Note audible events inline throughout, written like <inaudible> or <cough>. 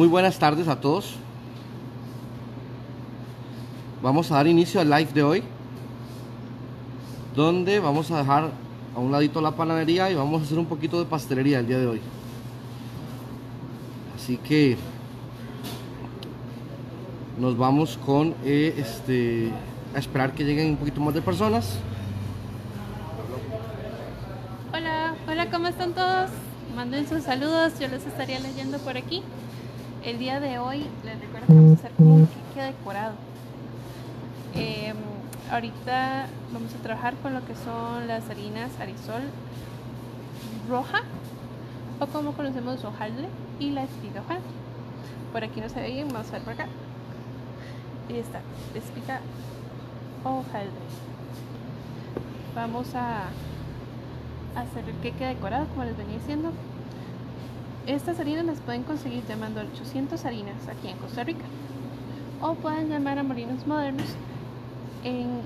Muy buenas tardes a todos. Vamos a dar inicio al live de hoy, donde vamos a dejar a un ladito la panadería y vamos a hacer un poquito de pastelería el día de hoy. Así que nos vamos con eh, este a esperar que lleguen un poquito más de personas. Hola, hola, ¿cómo están todos? Manden sus saludos, yo los estaría leyendo por aquí. El día de hoy les recuerdo que vamos a hacer como un queque decorado. Eh, ahorita vamos a trabajar con lo que son las harinas arisol roja o como conocemos hojaldre y la espiga hojaldre. Por aquí no se ve bien, vamos a ver por acá. Ahí está, espiga hojaldre. Vamos a hacer el queque decorado como les venía diciendo. Estas harinas las pueden conseguir llamando al 800 harinas aquí en Costa Rica o pueden llamar a Molinos Modernos en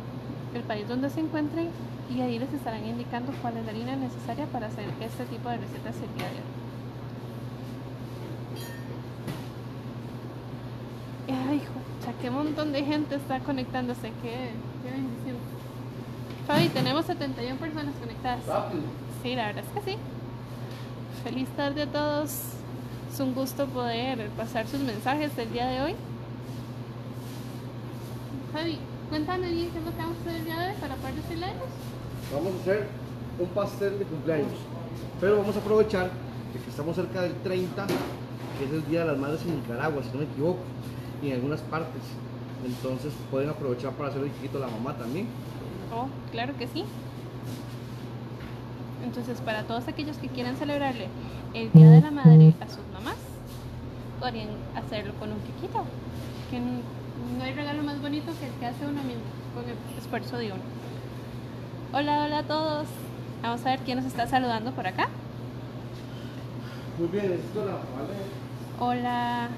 el país donde se encuentren y ahí les estarán indicando cuál es la harina necesaria para hacer este tipo de recetas el día de hoy. Ay, hijo, qué montón de gente está conectándose, qué, qué bendición. Fabi, tenemos 71 personas conectadas. Rápido. Sí, la verdad es que sí. Feliz tarde a todos. Es un gusto poder pasar sus mensajes del día de hoy. Javi, cuéntame bien qué es lo que vamos a hacer el día de hoy para poder decirle a ellos. Vamos a hacer un pastel de cumpleaños, pero vamos a aprovechar de que estamos cerca del 30, que es el Día de las Madres en Nicaragua, si no me equivoco, y en algunas partes. Entonces pueden aprovechar para hacer el chiquito a la mamá también. Oh, claro que sí. Entonces, para todos aquellos que quieran celebrarle el Día de la Madre a sus mamás, podrían hacerlo con un quequito. Que no hay regalo más bonito que el que hace uno mismo, con el esfuerzo de uno. Hola, hola a todos. Vamos a ver quién nos está saludando por acá. Muy bien, esto la ¿vale? Hola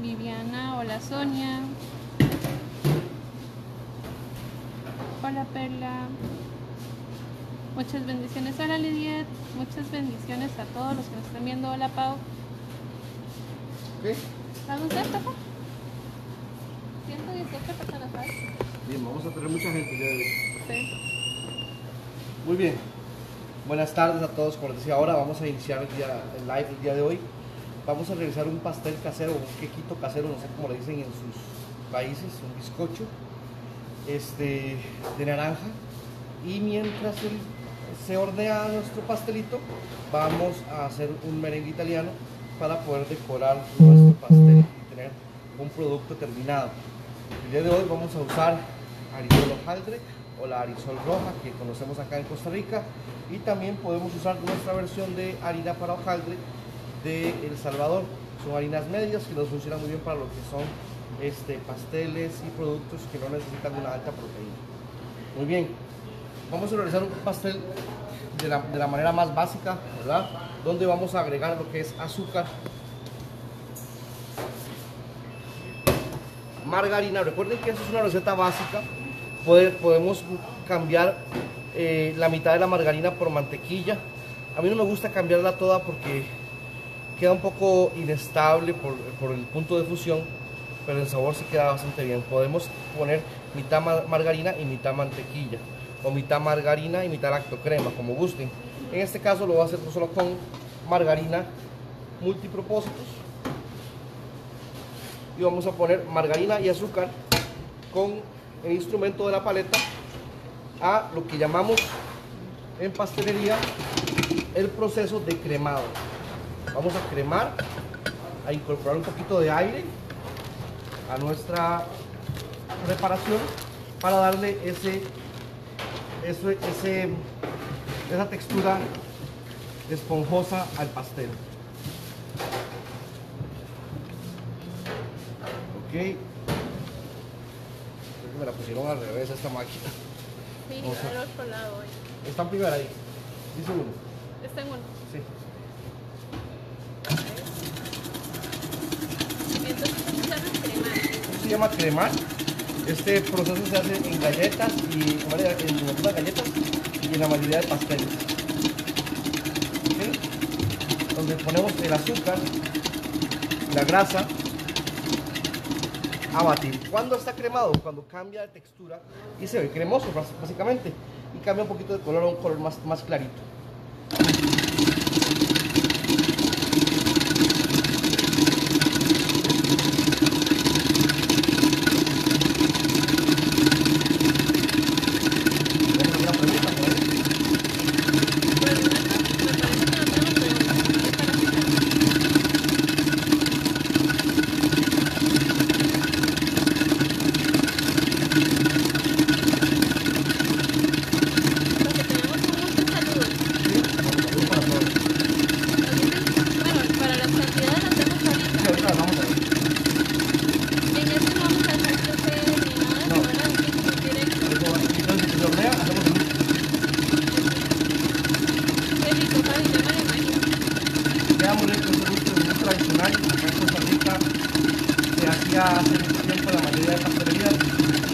Viviana, hola Sonia. Hola Perla. Muchas bendiciones. Hola Lidiet. Muchas bendiciones a todos los que nos están viendo. Hola Pau. ¿Qué? ¿Vamos a esto, Pau? 118 personas, ¿sabes? Bien, vamos a tener mucha gente día de hoy. Sí. Muy bien. Buenas tardes a todos. Como les decía ahora, vamos a iniciar el, día, el live el día de hoy. Vamos a realizar un pastel casero, un quequito casero, no sé cómo le dicen en sus países, un bizcocho este, de naranja. Y mientras el- se ordea nuestro pastelito, vamos a hacer un merengue italiano para poder decorar nuestro pastel y tener un producto terminado. El día de hoy vamos a usar arisol hojaldre o la arisol roja que conocemos acá en Costa Rica y también podemos usar nuestra versión de harina para hojaldre de El Salvador. Son harinas medias que nos funcionan muy bien para lo que son este, pasteles y productos que no necesitan una alta proteína. Muy bien, vamos a realizar un pastel de la, de la manera más básica, ¿verdad? Donde vamos a agregar lo que es azúcar, margarina. Recuerden que esa es una receta básica. Pode- podemos cambiar eh, la mitad de la margarina por mantequilla. A mí no me gusta cambiarla toda porque queda un poco inestable por, por el punto de fusión, pero el sabor sí queda bastante bien. Podemos poner mitad ma- margarina y mitad mantequilla, o mitad margarina y mitad lactocrema, como gusten. En este caso lo voy a hacer solo con margarina multipropósitos y vamos a poner margarina y azúcar con el instrumento de la paleta a lo que llamamos en pastelería el proceso de cremado. Vamos a cremar, a incorporar un poquito de aire a nuestra preparación para darle ese, ese, ese- esa textura esponjosa al pastel. Ok. Creo que me la pusieron al revés esta máquina. Sí, a- al otro lado hoy. Está en primera ahí. Dice uno. Está en uno. Sí. Entonces, vamos a cremar. Esto se llama cremar. Este proceso se hace en galletas y en algunas galletas y en la mayoría de pasteles. ¿Ok? Donde ponemos el azúcar, la grasa a batir. ¿Cuándo está cremado? Cuando cambia de textura y se ve cremoso bás- básicamente y cambia un poquito de color a un color más, más clarito. ¿Alguna pregunta por ahí? Pues, me parece que no tenemos preguntas. Para fijar. Lo que tenemos son muchos saludos. Saludos para todos. Bueno, para las cantidades las tenemos Sí, ahorita. ahorita las vamos a ver. En este no vamos a hacer crecer ni nada, No. no. van a decir directo. Entonces, si se hornea, hacemos el Qué rico, Fabi, ya me lo es un gusto muy tradicional. Acá en Costa Rica se hacía hace mucho tiempo la mayoría de pastelerías.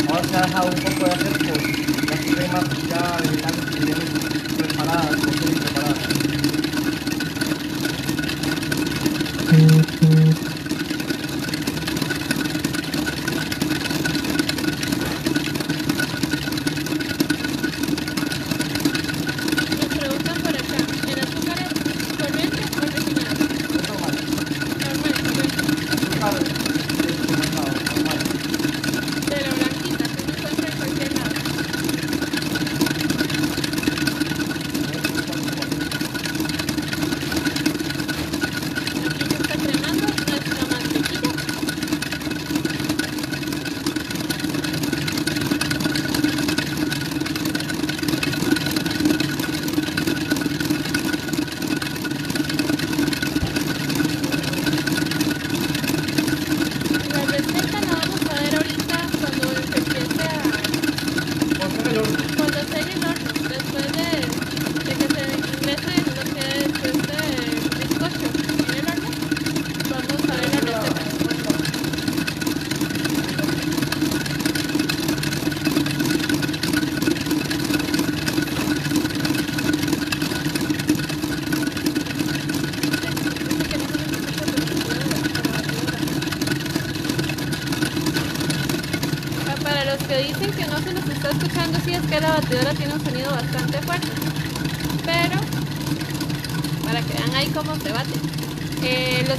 Ahora se ha dejado un poco de hacer por las cremas ya vegetales que vienen preparadas, cocidas y preparadas. Nos preguntan por acá, ¿el azúcar es corriente o refinado? Es normal. Normal, corriente. Azúcar es normal, normal. De la blanquita, que se encuentra en cualquier lado. Aquí se está cremando nuestra mantequilla. La receta la vamos a ver ahorita cuando se empiece a... Ponte el horno. Cuando esté en el horno, después de, de que se ingrese lo que es este bizcocho en el horno, vamos a ver la receta. Ah, Para los que dicen que no se nos está escuchando, sí es que la batidora tiene un sonido bastante fuerte. Pero, para que vean ahí cómo se bate. Eh, los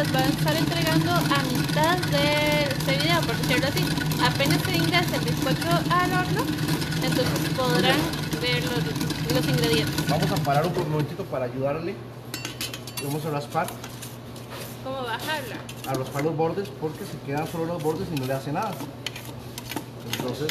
ingredientes se les va a estar entregando a mitad de este video, por decirlo así. Apenas se ingresa el bizcocho al horno, entonces podrán ver los, los ingredientes. Vamos a parar un momentito para ayudarle. Vamos a raspar, ¿Cómo bajarla? a raspar los bordes porque se quedan solo los bordes y no le hace nada. Entonces,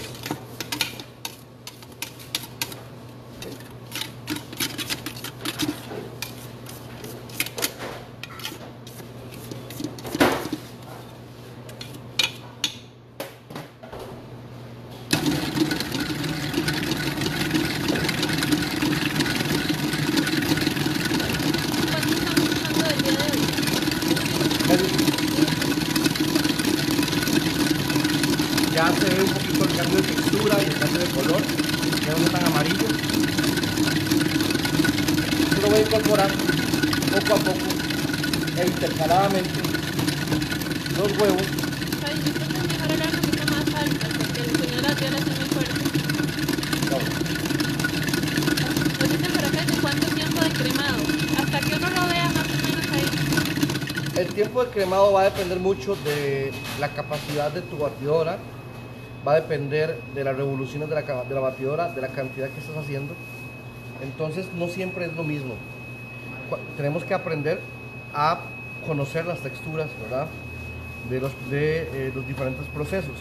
¿Cuánto estamos usando el día de hoy? Ya se ve un poquito el cambio de textura y el cambio de color, ya no es tan amarillo. Yo lo voy a incorporar poco a poco e intercaladamente los huevos. Ay, yo creo que es mejor hablar un poquito más alto, porque el sonido de las violas es muy fuerte. Nos dicen por acá que cuánto tiempo de cremado. Hasta que uno lo vea más o menos ahí. El tiempo de cremado va a depender mucho de la capacidad de tu batidora, va a depender de las revoluciones de la, batidora, de la cantidad que estás haciendo. Entonces no siempre es lo mismo. Tenemos que aprender a conocer las texturas, ¿verdad? De los, eh, diferentes procesos.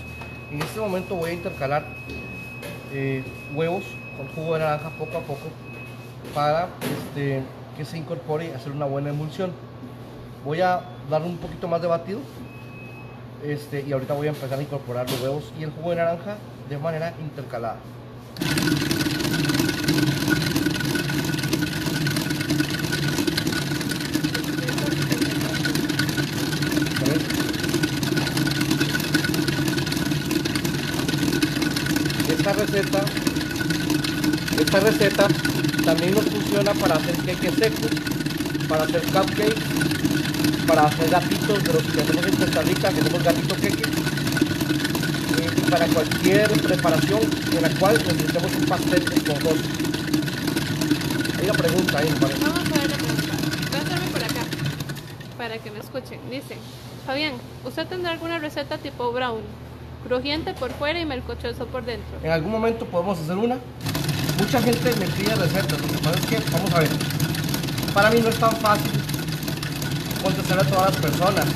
En este momento voy a intercalar eh, huevos con jugo de naranja poco a poco para este, que se incorpore y hacer una buena emulsión. Voy a dar un poquito más de batido este, y ahorita voy a empezar a incorporar los huevos y el jugo de naranja de manera intercalada. Esta receta, esta receta también nos funciona para hacer queques secos, para hacer cupcakes, para hacer gatitos de los que hacemos en Costa Rica, que hacemos gatito queque. eh, para cualquier preparación en la cual necesitemos un pastel esponjoso. Hay una pregunta ahí, me parece. Vamos a ver la pregunta. Voy a hacerme por acá para que me escuchen. Dice, Fabián, ¿usted tendrá alguna receta tipo brown? Crujiente por fuera y melcochoso por dentro. En algún momento podemos hacer una. Mucha gente me pide recetas. Lo que pasa es que, vamos a ver, para mí no es tan fácil contestar a todas las personas.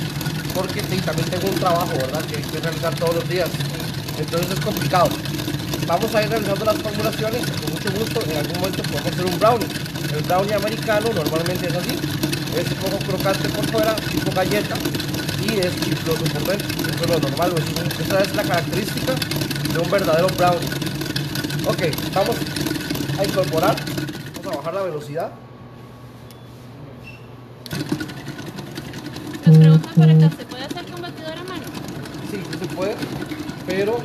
Porque sí, también tengo un trabajo, ¿verdad? Que hay que realizar todos los días. Entonces es complicado. Vamos a ir realizando las formulaciones. Con mucho gusto, en algún momento podemos hacer un brownie. El brownie americano normalmente es así. Es un poco crocante por fuera, tipo galleta. Y es chicloso por dentro. Eso es lo normal. es Esa es la característica de un verdadero brownie. Ok, vamos a incorporar. Vamos a bajar la velocidad. Preguntan por acá, ¿se puede hacer con batidora a mano? Sí, sí se puede, pero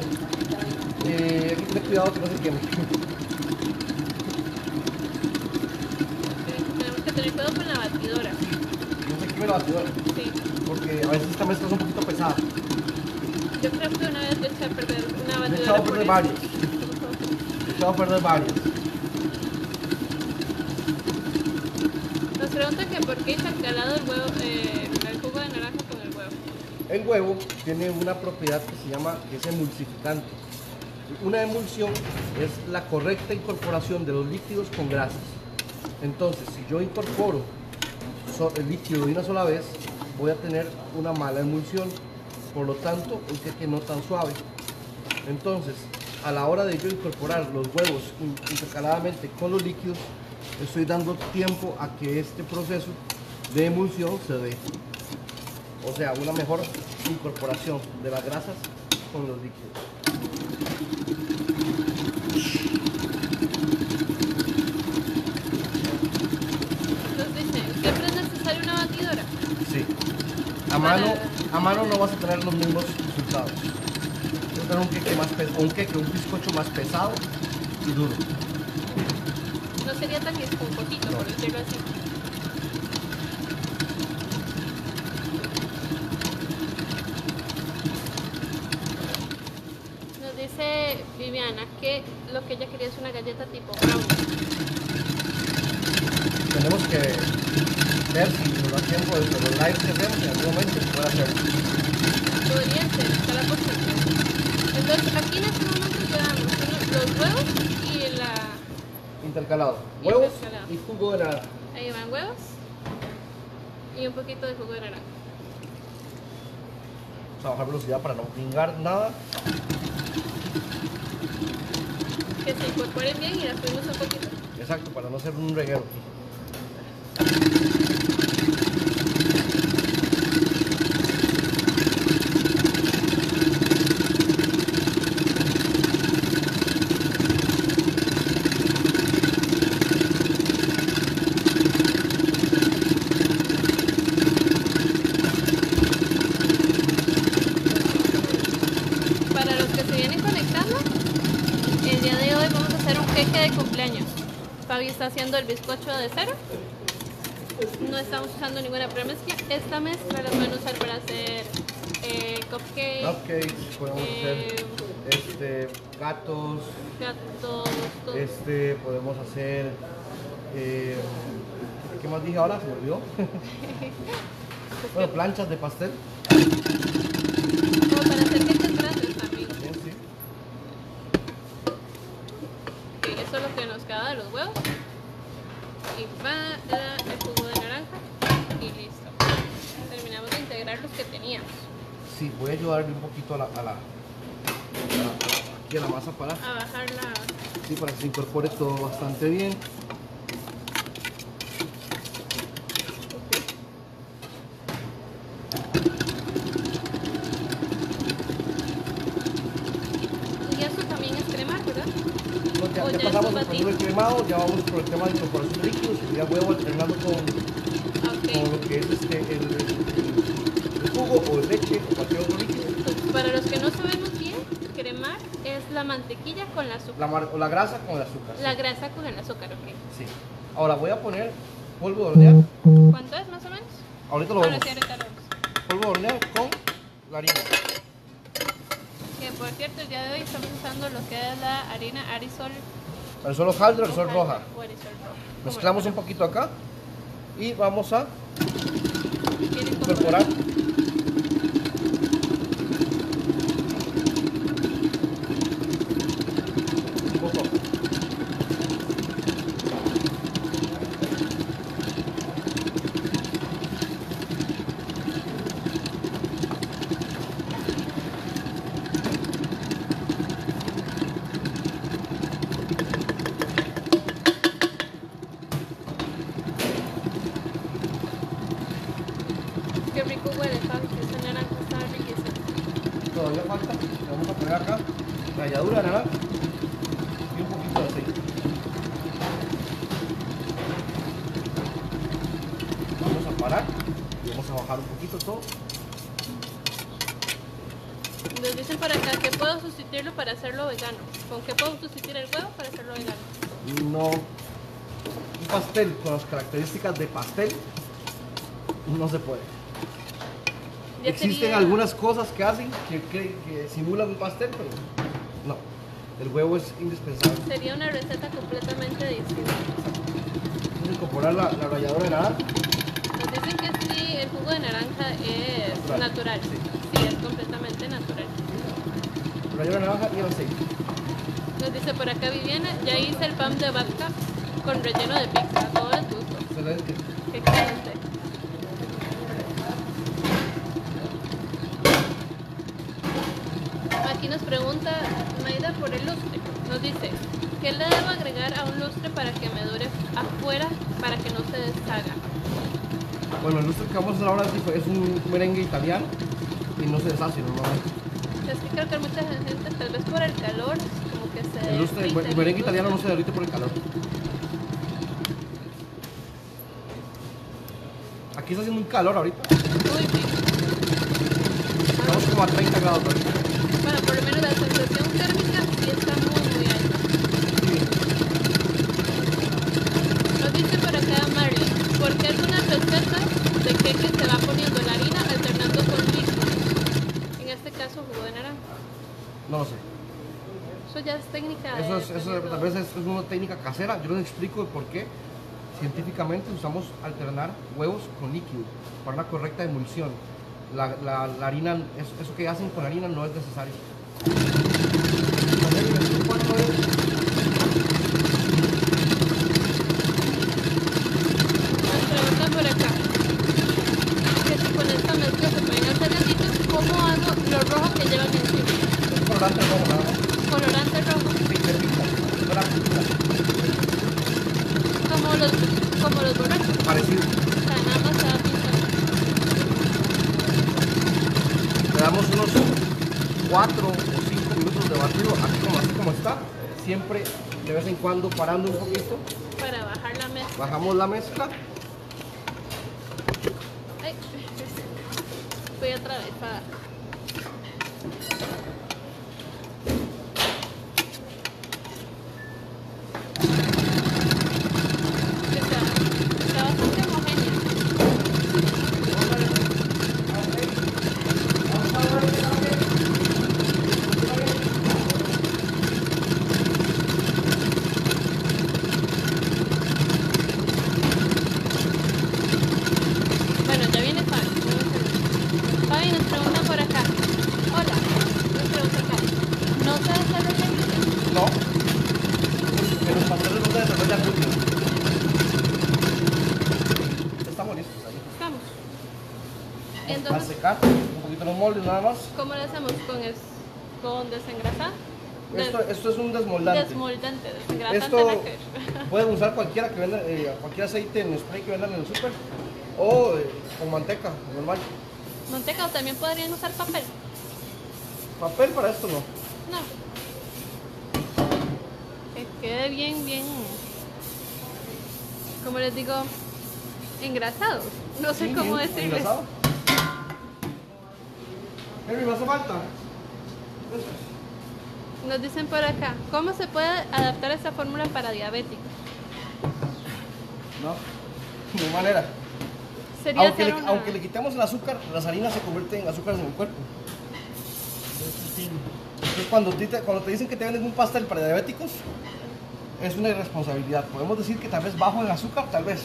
eh, hay que tener cuidado que no se queme. Tenemos que tener cuidado con la batidora. No se queme la batidora, Sí. porque a veces esta mezcla es un poquito pesada. Yo creo que una vez yo eché a perder una he batidora echado a perder varios. He echado a perder varias. Nos preguntan que por qué intercalado el huevo, eh, el jugo de naranja con el huevo. El huevo tiene una propiedad que se llama, que es emulsificante. Una emulsión es la correcta incorporación de los líquidos con grasas. Entonces, si yo incorporo el líquido de una sola vez, voy a tener una mala emulsión. Por lo tanto, un queque no tan suave. Entonces, a la hora de yo incorporar los huevos in- intercaladamente con los líquidos, estoy dando tiempo a que este proceso de emulsión se dé. O sea, una mejor incorporación de las grasas con los líquidos. A mano, a mano no vas a tener los mismos resultados. Vas a tener un queque más pesado, un queque, un bizcocho más pesado y duro. No sería tan esponjosito, por decirlo así. Nos dice Viviana que lo que ella quería es una galleta tipo brown. Tenemos que ver si nos da tiempo de los lives que hacemos en algún momento se puede hacer. Podría ser, está la posibilidad. Entonces, aquí en este momento quedamos los huevos y la... Intercalado. Huevos Intercalado. y jugo de naranja. Ahí van huevos y un poquito de jugo de naranja. Vamos a bajar velocidad para no pingar nada. Que se incorporen bien y las subimos un poquito. Exacto, para no hacer un reguero. Para los que se vienen conectando, el día de hoy vamos a hacer un queque de cumpleaños. Fabi está haciendo el bizcocho de cero. No estamos usando ninguna premezcla. Esta mezcla la pueden usar para hacer eh, cupcake, Cupcakes, podemos hacer eh, este, gatos, gatos, todo. este, podemos hacer, eh, ¿qué más dije ahora? Se me olvidó. <laughs> bueno, planchas de pastel. Como para hacer queques grandes también. También, sí. Ok, eso es lo que nos queda de los huevos. Y va la- el jugo de naranja y listo. Terminamos de integrar los que teníamos. A ayudarle un poquito a la, a la, a la- aquí a la masa para, A bajar la... sí, para que se incorpore todo bastante bien. Y eso también es cremar, ¿verdad? Ya, vamos por el tema de incorporación de líquidos y ya huevo alternando con, con lo que es este, el, el- el jugo o el leche o cualquier otro líquido. Entonces, para los que no sabemos bien, cremar es la mantequilla con el azúcar. La, o la grasa con el azúcar. sí. La grasa con el azúcar, ok. Sí. Ahora voy a poner polvo de hornear. ¿Cuánto es más o menos? Ahorita lo Ahora vemos. sí, ahorita lo vemos. Polvo de hornear con la harina. Por cierto, el día de hoy estamos usando lo que es la harina Arisol. Arisol hojaldre, arisol roja. o Arisol roja. Mezclamos un poquito acá y vamos a incorporar. Un poco. Qué rico huele, ¿sabes? Esa naranja está riquísima. Todavía falta. Le vamos a poner acá ralladura de naranja y un poquito de aceite. Vamos a parar y vamos a bajar un poquito todo. Nos dicen por acá que puedo sustituirlo para hacerlo vegano. ¿Con qué puedo sustituir el huevo para hacerlo vegano? No. Un pastel con las características de pastel no se puede. Ya Existen algunas cosas que hacen que, que- que simulan un pastel, pero no. El huevo es indispensable. Sería una receta completamente distinta. Vamos a incorporar la, la ralladura de naranja. Nos dicen que sí, el jugo de naranja es Natural. natural. Sí. Sí, es completamente natural. Ralladura de naranja y el aceite. Nos dice por acá Viviana, ya hice el pan de vaca con relleno de pizza. Aquí nos pregunta Maida por el lustre. Nos dice, ¿qué le debo agregar a un lustre para que me dure afuera para que no se deshaga? Bueno, el lustre que vamos a hacer ahora es un merengue italiano y no se deshace normalmente. Es que creo que mucha gente, tal vez por el calor, como que se... El, lustre, el merengue italiano no se derrite por el calor. Aquí está haciendo un calor ahorita. Uy, sí. Estamos como a 30 grados ahorita. Bueno, por lo menos la sensación térmica sí está muy, muy alta. Nos dice por acá Marley, ¿por qué algunas recetas de queque se va poniendo la harina alternando con líquidos? En este caso jugo de naranja. No lo sé. Eso ya es técnica. Eso, es, eso tal vez es, es una técnica casera. Yo les explico el por qué. Científicamente usamos alternar huevos con líquido una correcta emulsión. La, la- la harina, eso, que hacen con harina no es necesario. Nos preguntan por acá. Damos unos 4 o 5 minutos de batido, así como, así como está. Siempre de vez en cuando parando un poquito. para bajar la mezcla. Bajamos la mezcla. Ay, <laughs> fui atravesada. Está, está bastante homogénea. Bueno, ya viene Fabi. Fabi nos pregunta por acá. Hola, nos pregunta acá. ¿No se hacer el No. Que los pasteles no se desarrollan mucho. Estamos listos ahí. Estamos. Vamos a Entonces, secar un poquito los moldes nada más. ¿cómo lo hacemos? ¿Con, es, con desengrasar? Esto, esto es un desmoldante. Desmoldante, desengrasante Esto pueden usar cualquiera que venda, eh, cualquier aceite en spray que vendan en el super o eh, con manteca normal. Manteca o también podrían usar papel. Papel para esto no. No. Que quede bien, bien. Como les digo, engrasado. No sé Sí, cómo decirles. engrasado. Henry, ¿me hace falta? Nos dicen por acá, ¿cómo se puede adaptar esta fórmula para diabéticos? No, de manera. Sería Aunque le, una- aunque le quitemos el azúcar, las harinas se convierten en azúcares en el cuerpo. Entonces, cuando te, cuando te dicen que te venden un pastel para diabéticos, es una irresponsabilidad. Podemos decir que tal vez bajo en azúcar, tal vez,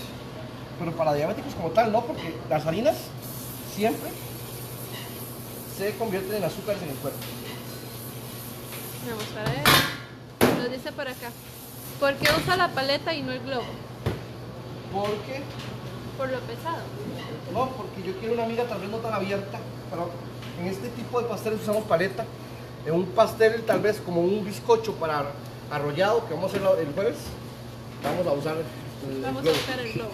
pero para diabéticos como tal no, porque las harinas siempre se convierten en azúcares en el cuerpo. Vamos a ver. Nos dice por acá. ¿Por qué usa la paleta y no el globo? Porque, Por lo pesado. no, porque yo quiero una amiga tal vez no tan abierta, pero en este tipo de pasteles usamos paleta. En un pastel tal vez como un bizcocho para arrollado que vamos a hacer el jueves, vamos a usar el Vamos a buscar el globo.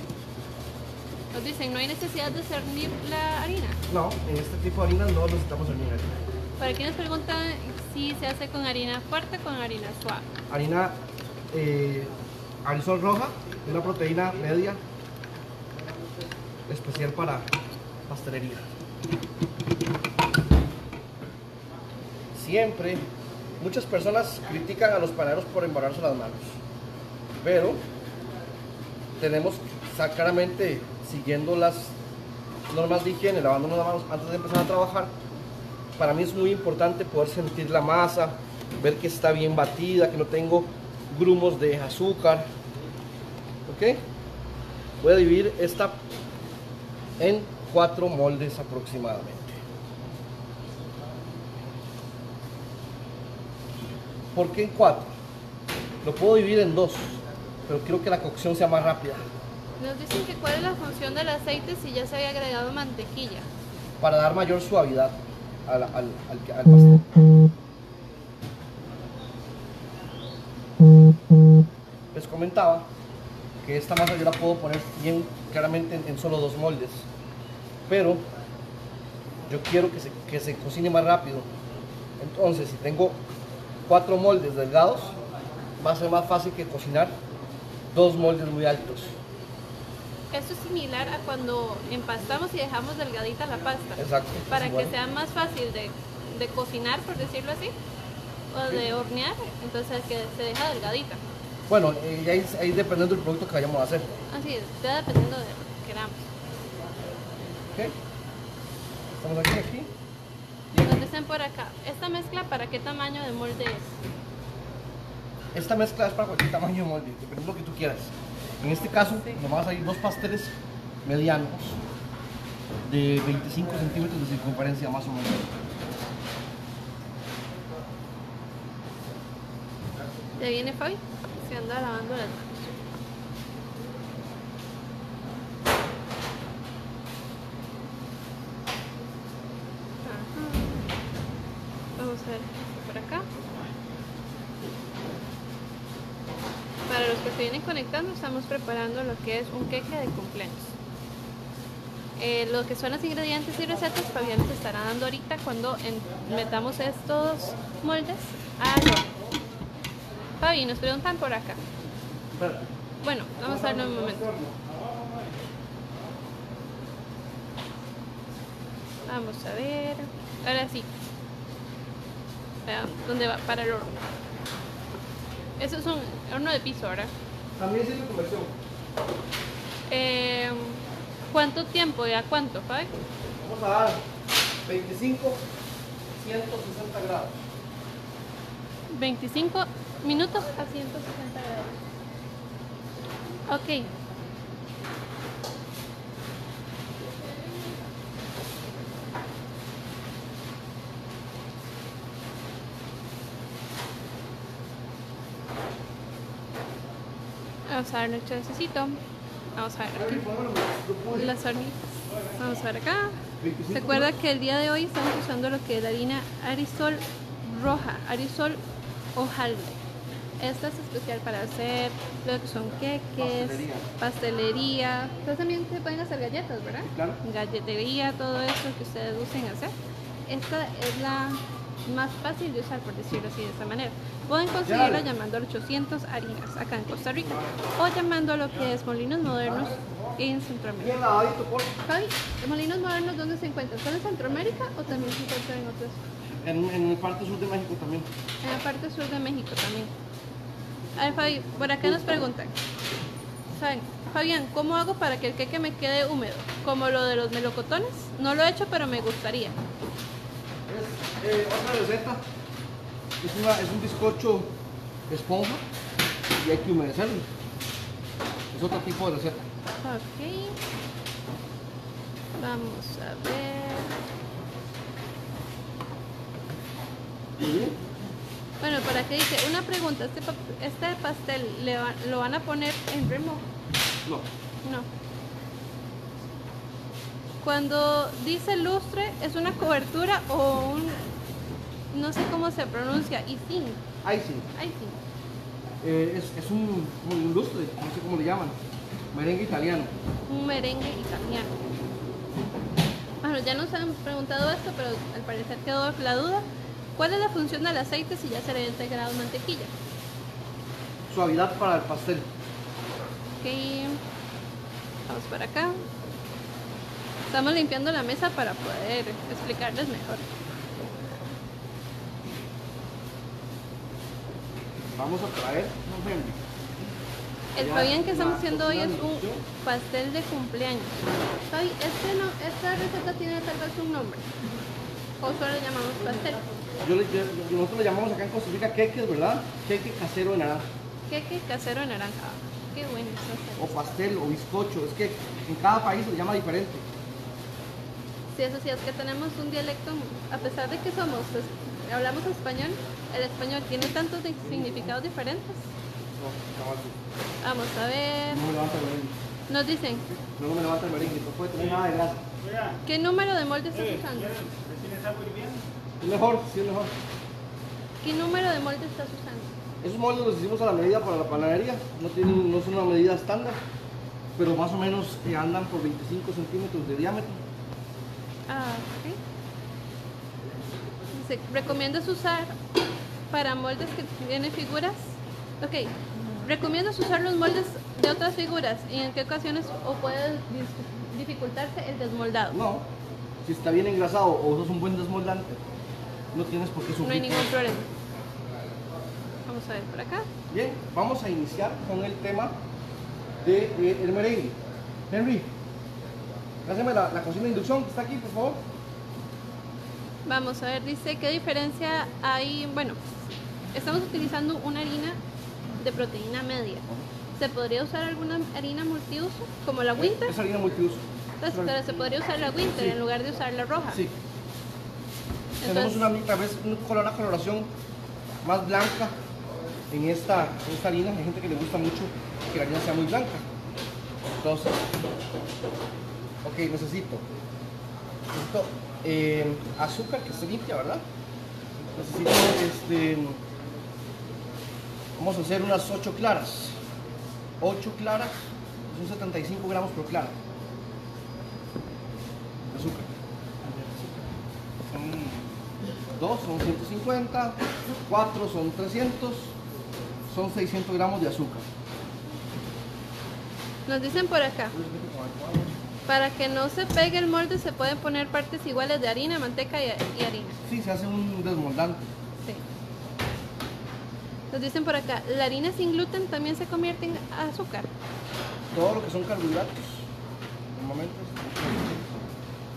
Nos dicen, no hay necesidad de cernir la harina. No, en este tipo de harina no necesitamos harina. Para quienes preguntan si se hace con harina fuerte o con harina suave. Harina eh, arisol roja, una proteína media especial para pastelería. Siempre, muchas personas critican a los panaderos por embarrarse las manos, pero tenemos claramente siguiendo las normas de higiene, lavándonos las manos antes de empezar a trabajar. Para mí es muy importante poder sentir la masa, ver que está bien batida, que no tengo grumos de azúcar. ¿Ok? Voy a dividir esta en cuatro moldes aproximadamente. ¿Por qué en cuatro? Lo puedo dividir en dos, pero quiero que la cocción sea más rápida Nos dicen que cuál es la función del aceite si ya se había agregado mantequilla. para dar mayor suavidad al, al, al- pastel. Les comentaba que esta masa yo la puedo poner bien claramente en, solo dos moldes, pero yo quiero que que se cocine más rápido. Entonces, si tengo cuatro moldes delgados, va a ser más fácil que cocinar dos moldes muy altos. Esto es similar a cuando empastamos y dejamos delgadita la pasta. Exacto. Para que sea más fácil de, de cocinar, por decirlo así, o de hornear, entonces que se deja delgadita. Bueno, eh, ahí, ahí dependiendo del producto que vayamos a hacer. Así es, ya dependiendo de lo que queramos. ¿ok? Estamos aquí, aquí. Nos dicen por acá, ¿esta mezcla para qué tamaño de molde es? Esta mezcla es para cualquier tamaño de molde, dependiendo de lo que tú quieras. En este caso, nos van a salir dos pasteles medianos de 25 centímetros de circunferencia más o menos. ¿Ya viene Fabi? Se anda lavando las manos. Vamos a ver por acá. Para conectando, estamos preparando lo que es un queque de cumpleaños. Eh, lo que son los ingredientes y recetas, Fabián te estará dando ahorita cuando metamos estos moldes al horno. Fabi, nos preguntan por acá. Bueno, vamos a darle un momento. Vamos a ver. Ahora sí. ¿Dónde va? Para el horno. Eso es un horno de piso, ¿verdad? También sirve conversión. Eh, ¿Cuánto tiempo y a cuánto, Fabi? Vamos a dar 25, 160 grados. 25 minutos a 160 grados. Ok. A dar nuestro necesito. Vamos a ver aquí. Las hornillas. Vamos a ver acá. Recuerda que el día de hoy estamos usando lo que es la harina Arisol roja, Arisol hojaldre. Esta es especial para hacer lo que son queques, Pastelería. pastelería. Entonces también se pueden hacer galletas, ¿verdad? Claro. Galletería, todo eso que ustedes gusten hacer. Esta es la más fácil de usar, por decirlo así, de esta manera. Pueden conseguirla Ya. llamando al 800 harinas acá en Costa Rica o llamando a lo que es Molinos Modernos en Centroamérica. ¿los molinos modernos dónde se encuentran? ¿Solo en Centroamérica o también se encuentran en otras? en, en el parte sur de México también. En la parte sur de México también. A ver, Fabi, por acá nos preguntan. ¿Saben? Fabián, ¿cómo hago para que el queque me quede húmedo? Como lo de los melocotones. No lo he hecho, pero me gustaría. Eh, otra receta Es, una- es un bizcocho esponja y hay que humedecerlo. Es otro tipo de receta. Ok. Vamos a ver. Bueno, por aquí dice, una pregunta, ¿este, pa- este pastel le va- lo van a poner en remo? No, No. Cuando dice lustre, ¿es una cobertura o un... no sé cómo se pronuncia, icing? icing. Icing. Eh, es, es un, un lustre, no sé cómo le llaman. Merengue italiano. Un merengue italiano. Bueno, ya nos han preguntado esto, pero al parecer quedó la duda. ¿Cuál es la función del aceite si ya se le ha integrado mantequilla? Suavidad para el pastel. Ok, vamos para acá. Estamos limpiando la mesa para poder explicarles mejor. Vamos a traer, no Henry. El Fabián que estamos haciendo hoy es un pastel de cumpleaños. Este no, esta receta tiene tal vez un nombre. O solo le llamamos pastel. Yo nosotros le llamamos acá en Costa Rica queques, ¿verdad? Queque casero de naranja. Queque casero de naranja. Qué bueno. O pastel o bizcocho. Es que en cada país se le llama diferente. Sí, eso sí, es que tenemos un dialecto, a pesar de que somos, pues, hablamos español, el español tiene tantos significados diferentes. Vamos a ver. no me levanta el merengue. Nos dicen, No, me levanta el merengue. No puede tener nada de grasa. ¿qué número de molde estás eh, usando? ¿quieren- ¿tienes agua hirviendo? Es mejor, sí es mejor. ¿Qué número de molde estás usando? Esos moldes los hicimos a la medida para la panadería. No, tienen, no son una medida estándar. Pero más o menos eh, andan por 25 centímetros de diámetro. Ah, ok. Dice, ¿recomiendas usar para moldes que tienen figuras? Ok. ¿Recomiendas usar los moldes de otras figuras? ¿Y en qué ocasiones o puede dificultarse el desmoldado? No. Si está bien engrasado o usas un buen desmoldante, no tienes por qué sufrir. No hay ningún problema. Vamos a ver por acá. Bien, vamos a iniciar con el tema del el merengue. Henry, hazme la, la cocina de inducción que está aquí, por favor. Vamos a ver, dice qué diferencia hay. Bueno, estamos utilizando una harina de proteína media. ¿Se podría usar alguna harina multiuso, como la Winter? Es harina multiuso. Entonces, pero se podría usar la Winter Sí. en lugar de usar la roja. Sí. Tenemos Entonces, una, tal vez una coloración más blanca en esta, en esta harina. Hay gente que le gusta mucho que la harina sea muy blanca. Entonces, ok, necesito, necesito eh, azúcar que esté limpia, ¿verdad? Necesito, este, vamos a hacer unas 8 claras. 8 claras, son 75 gramos por clara. Azúcar. Son 2 son 150, 4 son 300, son 600 gramos de azúcar. nos dicen por acá, para que no se pegue el molde se pueden poner partes iguales de harina, manteca y, y harina. Sí, se hace un desmoldante. Sí. Nos dicen por acá, la harina sin gluten también se convierte en azúcar. Todo lo que son carbohidratos, normalmente.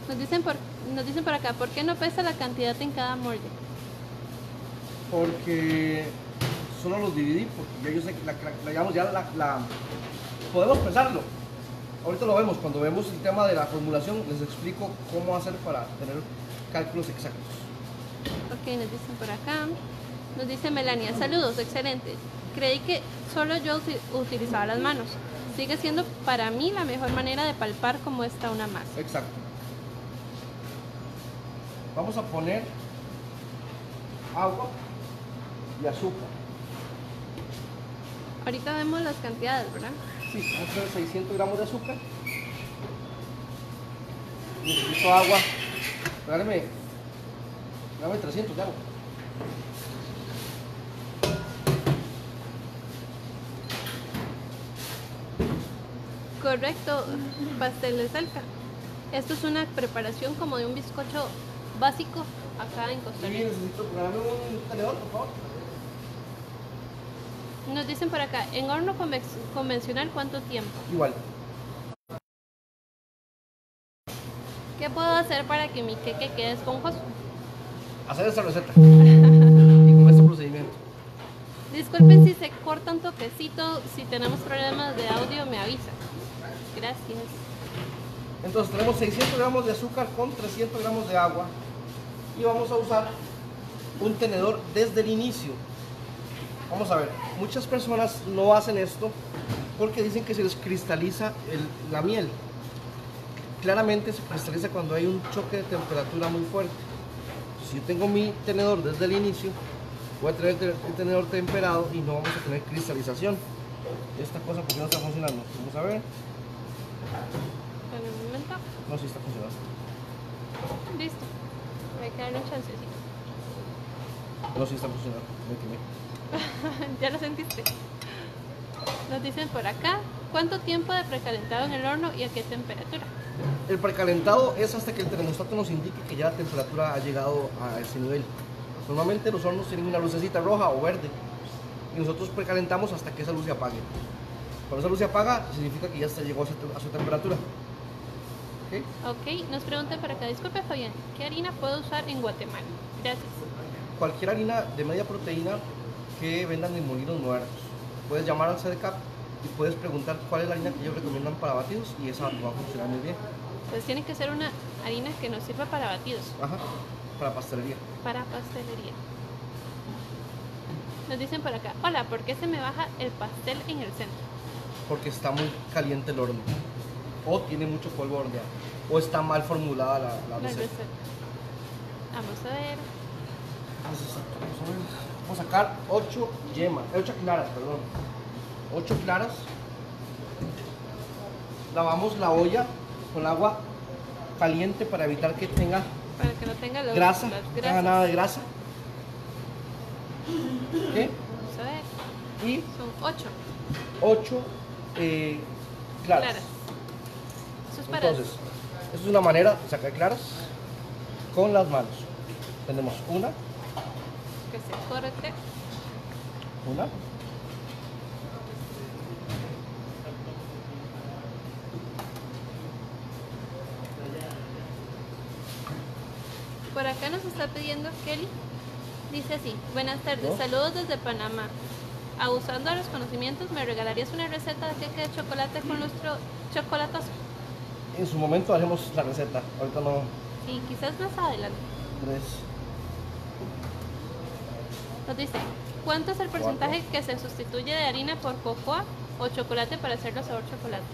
Nos dicen por, nos dicen por acá, ¿por qué no pesa la cantidad en cada molde? Porque solo los dividí, porque ya yo sé que la, la- ya la, la- Podemos pensarlo. Ahorita lo vemos, cuando vemos el tema de la formulación, les explico cómo hacer para tener cálculos exactos. Ok, nos dicen por acá. Nos dice Melania, saludos, excelente. Creí que solo yo utilizaba las manos. Sigue siendo para mí la mejor manera de palpar cómo está una masa. Exacto. Vamos a poner agua y azúcar. Ahorita vemos las cantidades, ¿verdad? Sí, vamos a poner 600 gramos de azúcar. Necesito agua. Regálame, regálame 300 de agua. Correcto, pastel de salsa. Esto es una preparación como de un bizcocho básico acá en Costa Rica. necesito, regálame un tenedor, por favor. Nos dicen por acá, en horno convencional, ¿cuánto tiempo? Igual. ¿Qué puedo hacer para que mi queque quede esponjoso? Hacer esta receta. <laughs> y con este procedimiento. procedimiento. Disculpen si se corta un toquecito, si tenemos problemas de audio me avisan. Gracias. Entonces tenemos 600 gramos de azúcar con 300 gramos de agua y vamos a usar un tenedor desde el inicio. Vamos a ver, muchas personas no hacen esto porque dicen que se les cristaliza el- la miel. Claramente se cristaliza cuando hay un choque de temperatura muy fuerte. Si yo tengo mi tenedor desde el inicio, voy a tener el te- el tenedor temperado y no vamos a tener cristalización. Esta cosa, ¿por qué no está funcionando? Vamos a ver. En un momento. No, sí está funcionando. Listo. Me queda un chancecito. No, sí está funcionando. <laughs> ya lo sentiste. Nos dicen por acá, ¿cuánto tiempo de precalentado en el horno y a qué temperatura? El precalentado es hasta que el termostato nos indique que ya la temperatura ha llegado a ese nivel. Normalmente los hornos tienen una lucecita roja o verde y nosotros precalentamos hasta que esa luz se apague. Cuando esa luz se apaga, significa que ya se llegó a su, a su temperatura. ¿Ok? Ok, nos preguntan por acá, disculpe Fabián, ¿qué harina puedo usar en Guatemala? Gracias. Cualquier harina de media proteína que vendan en molinos modernos. Puedes llamar al CDCAP y puedes preguntar cuál es la harina que ellos recomiendan para batidos y esa va a funcionar muy bien. Pues tiene que ser una harina que nos sirva para batidos, Ajá, para pastelería. para pastelería. Nos dicen por acá, hola, ¿por qué se me baja el pastel en el centro? porque está muy caliente el horno, o tiene mucho polvo horneado, o está mal formulada la, la La receta. receta. Vamos a ver. Vamos a ver. Vamos a sacar 8 yemas, 8 claras, perdón. 8 claras. Lavamos la olla con agua caliente para evitar que tenga Para que no tenga los, grasa, no tenga nada de grasa. ¿Ok? Vamos a ver. Y Son ocho 8 eh, claras. claras. Eso es para Entonces, esa es una manera de sacar claras con las manos. Tenemos una, que se corte. una, Por acá nos está pidiendo Kelly. Dice así, buenas tardes, ¿No? saludos desde Panamá. Abusando de los conocimientos, ¿me regalarías una receta de queque de chocolate con nuestro chocolatazo? en su momento haremos la receta. Ahorita no. Y quizás más adelante. Tres. Nos dice, ¿cuánto es el porcentaje que se sustituye de harina por cocoa o chocolate para hacerlo sabor chocolate?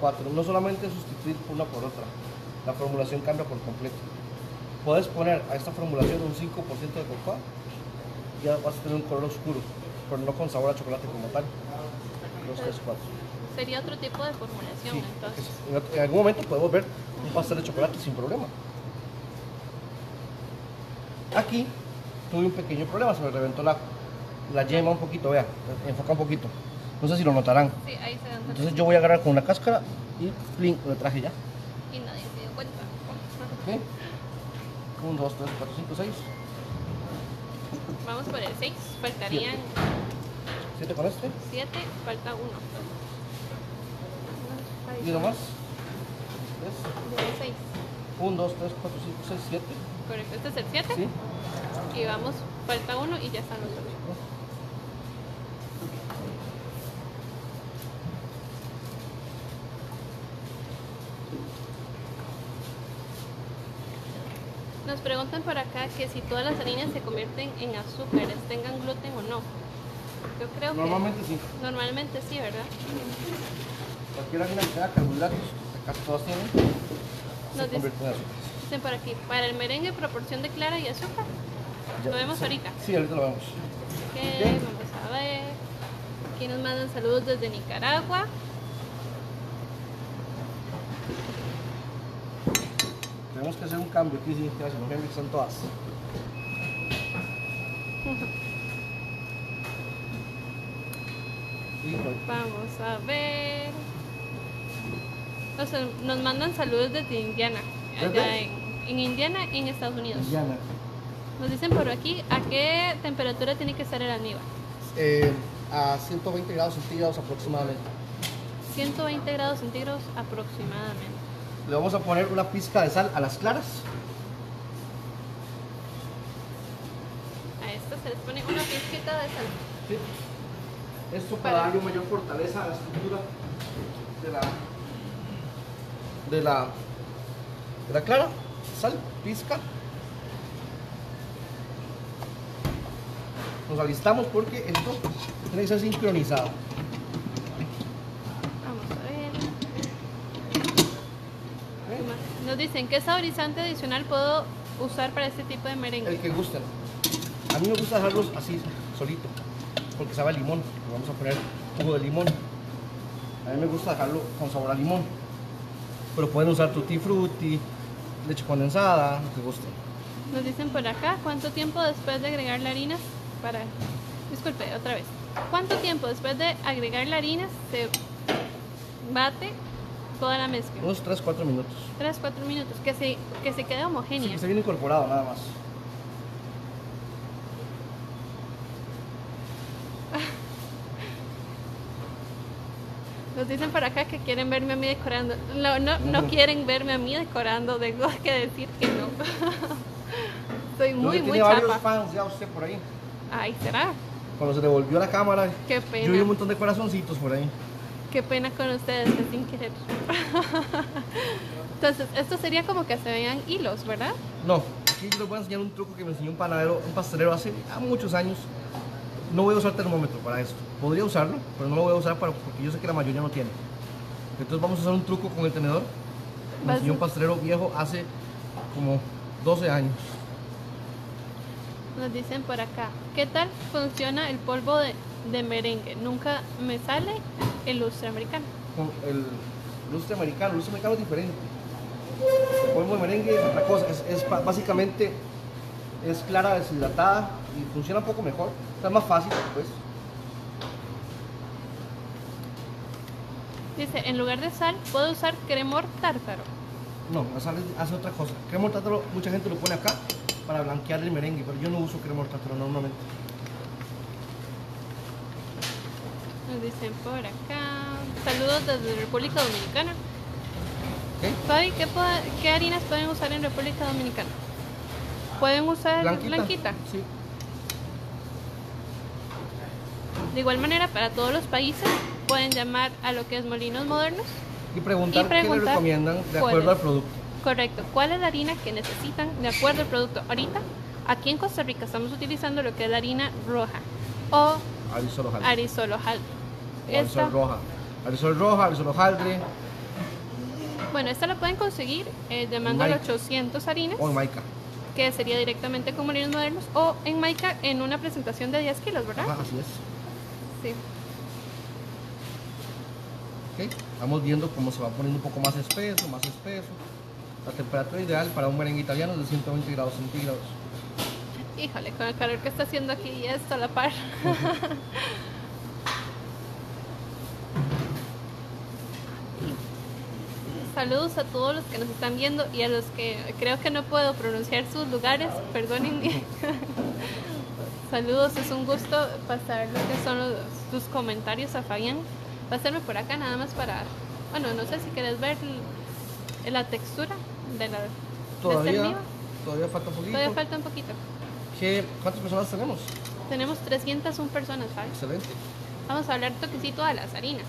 Cuatro. No solamente sustituir una por otra. La formulación cambia por completo. Puedes poner a esta formulación un 5% de cocoa y ya vas a tener un color oscuro, pero no con sabor a chocolate como tal. Dos, tres, cuatro. Sería otro tipo de formulación, Sí, entonces. en algún momento podemos ver un pastel de chocolate sin problema. Aquí tuve un pequeño problema, se me reventó la, la yema un poquito, vea, enfoca un poquito. No sé si lo notarán. Sí, ahí se dan Entonces yo voy a agarrar con una cáscara y plin, lo traje ya. y nadie se dio cuenta. ¿Ok? 1, 2, 3, 4, 5, 6. Vamos por el 6, faltarían 7 con este. 7, falta 1. Y uno más. 6. 1, 2, 3, 4, 5, 6, 7. Correcto, este es el 7. ¿Sí? Y vamos, falta 1 y ya están los 8. Nos preguntan por acá que si todas las harinas se convierten en azúcares, tengan gluten o no. Yo creo Normalmente sí. que normalmente sí, ¿verdad? Cualquier harina que tenga carbohidratos, casi todas tienen, se dice- convierte en azúcar. Dicen por aquí, para el merengue proporción de clara y azúcar. Lo vemos sí. ahorita. Sí, ahorita lo vemos. Ok, Ok. vamos a ver. Aquí nos mandan saludos desde Nicaragua. Tenemos que hacer un cambio aquí, sí, que no que están todas. <laughs> Vamos a ver. Sea, nos mandan saludos desde Indiana. Allá en, en Indiana, en Estados Unidos. Indiana. Nos dicen por aquí a qué temperatura tiene que estar el almíbar. Eh, a 120 grados centígrados aproximadamente. 120 grados centígrados aproximadamente. Le vamos a poner una pizca de sal a las claras. A estas. se les pone una pizquita de sal. Sí. Esto para, Para- darle mayor fortaleza a la estructura de la de la de la clara. Sal, pizca. Nos alistamos porque esto tiene que ser sincronizado. Vamos a ver. ¿eh? Nos dicen, ¿qué saborizante adicional puedo usar para este tipo de merengue? El que gusten. A mí me gusta dejarlos así, solito, porque sabe a limón. Le vamos a poner jugo de limón. A mí me gusta dejarlo con sabor a limón. Pero pueden usar tutti frutti, leche condensada, lo que gusten. Nos dicen por acá, ¿cuánto tiempo después de agregar la harina para... Disculpe, otra vez. ¿Cuánto tiempo después de agregar la harina se bate toda la mezcla? Unos 3-4 minutos. 3, 4 minutos, que se, que se quede Sí, homogénea. que esté bien incorporado nada más. <laughs> Nos dicen por acá que quieren verme a mí decorando. No, no, no <laughs> quieren verme a mí decorando, tengo que decir que no. <laughs> Soy muy, muy tiene varios fans ya usted por ahí. Ay, ¿será? Cuando se devolvió la cámara, Qué yo vi pena. un montón de corazoncitos por ahí. Qué pena con ustedes, que sin querer. <laughs> Entonces, esto sería como que se vean hilos, ¿verdad? No, aquí yo les voy a enseñar un truco que me enseñó un panadero, un pastelero hace muchos años. No voy a usar termómetro para esto. Podría usarlo, pero no lo voy a usar para, porque yo sé que la mayoría no tiene. Entonces vamos a hacer un truco con el tenedor. Me enseñó un pastelero viejo hace como 12 años. Nos dicen por acá, ¿qué tal funciona el polvo de, de merengue? Nunca me sale el lustre americano. El lustre americano, el lustre americano es diferente. El polvo de merengue es otra cosa, es, básicamente es clara deshidratada y funciona un poco mejor. Está más fácil, pues. Dice, en lugar de sal, puedo usar cremor tártaro. No, la sal hace otra cosa. Crema tártaro, mucha gente lo pone acá para blanquear el merengue, pero yo no uso crema tártaro normalmente. Nos dicen por acá, saludos desde República Dominicana. Fabi, ¿qué, harinas pueden usar en República Dominicana? ¿Pueden usar Blanquita. blanquita? Sí. De igual manera, para todos los países, pueden llamar a lo que es molinos modernos. Y preguntar, Y qué le preguntar recomiendan de acuerdo al producto. Correcto. ¿Cuál es la harina que necesitan de acuerdo al producto? Ahorita, aquí en Costa Rica estamos utilizando lo que es la harina roja o Arisol hojaldre. arisol hojaldre. O Esta, arisol roja. Arisol roja, arisol hojaldre bueno, esta la pueden conseguir eh, al Maica. 800 harinas, o en maica. que sería directamente con molinos modernos, o en Maica en una presentación de 10 kilos, ¿verdad? Ajá, así es. Sí. ¿Ok? Estamos viendo cómo se va poniendo un poco más espeso, más espeso. La temperatura ideal para un merengue italiano es de 120 grados centígrados. Híjole, con el calor que está haciendo aquí y esto a la par. <laughs> Saludos a todos los que nos están viendo y a los que creo que no puedo pronunciar sus lugares, perdónenme. <laughs> Saludos, es un gusto pasar lo que son los- tus comentarios a Fabián. Pásame por acá nada más para, bueno, no sé si quieres ver la textura de la Todavía, todavía falta un poquito. Todavía falta un poquito. ¿Qué- ¿Cuántas personas tenemos? Tenemos 301 personas, Fabi. Excelente. Vamos a hablar toquecito de las harinas.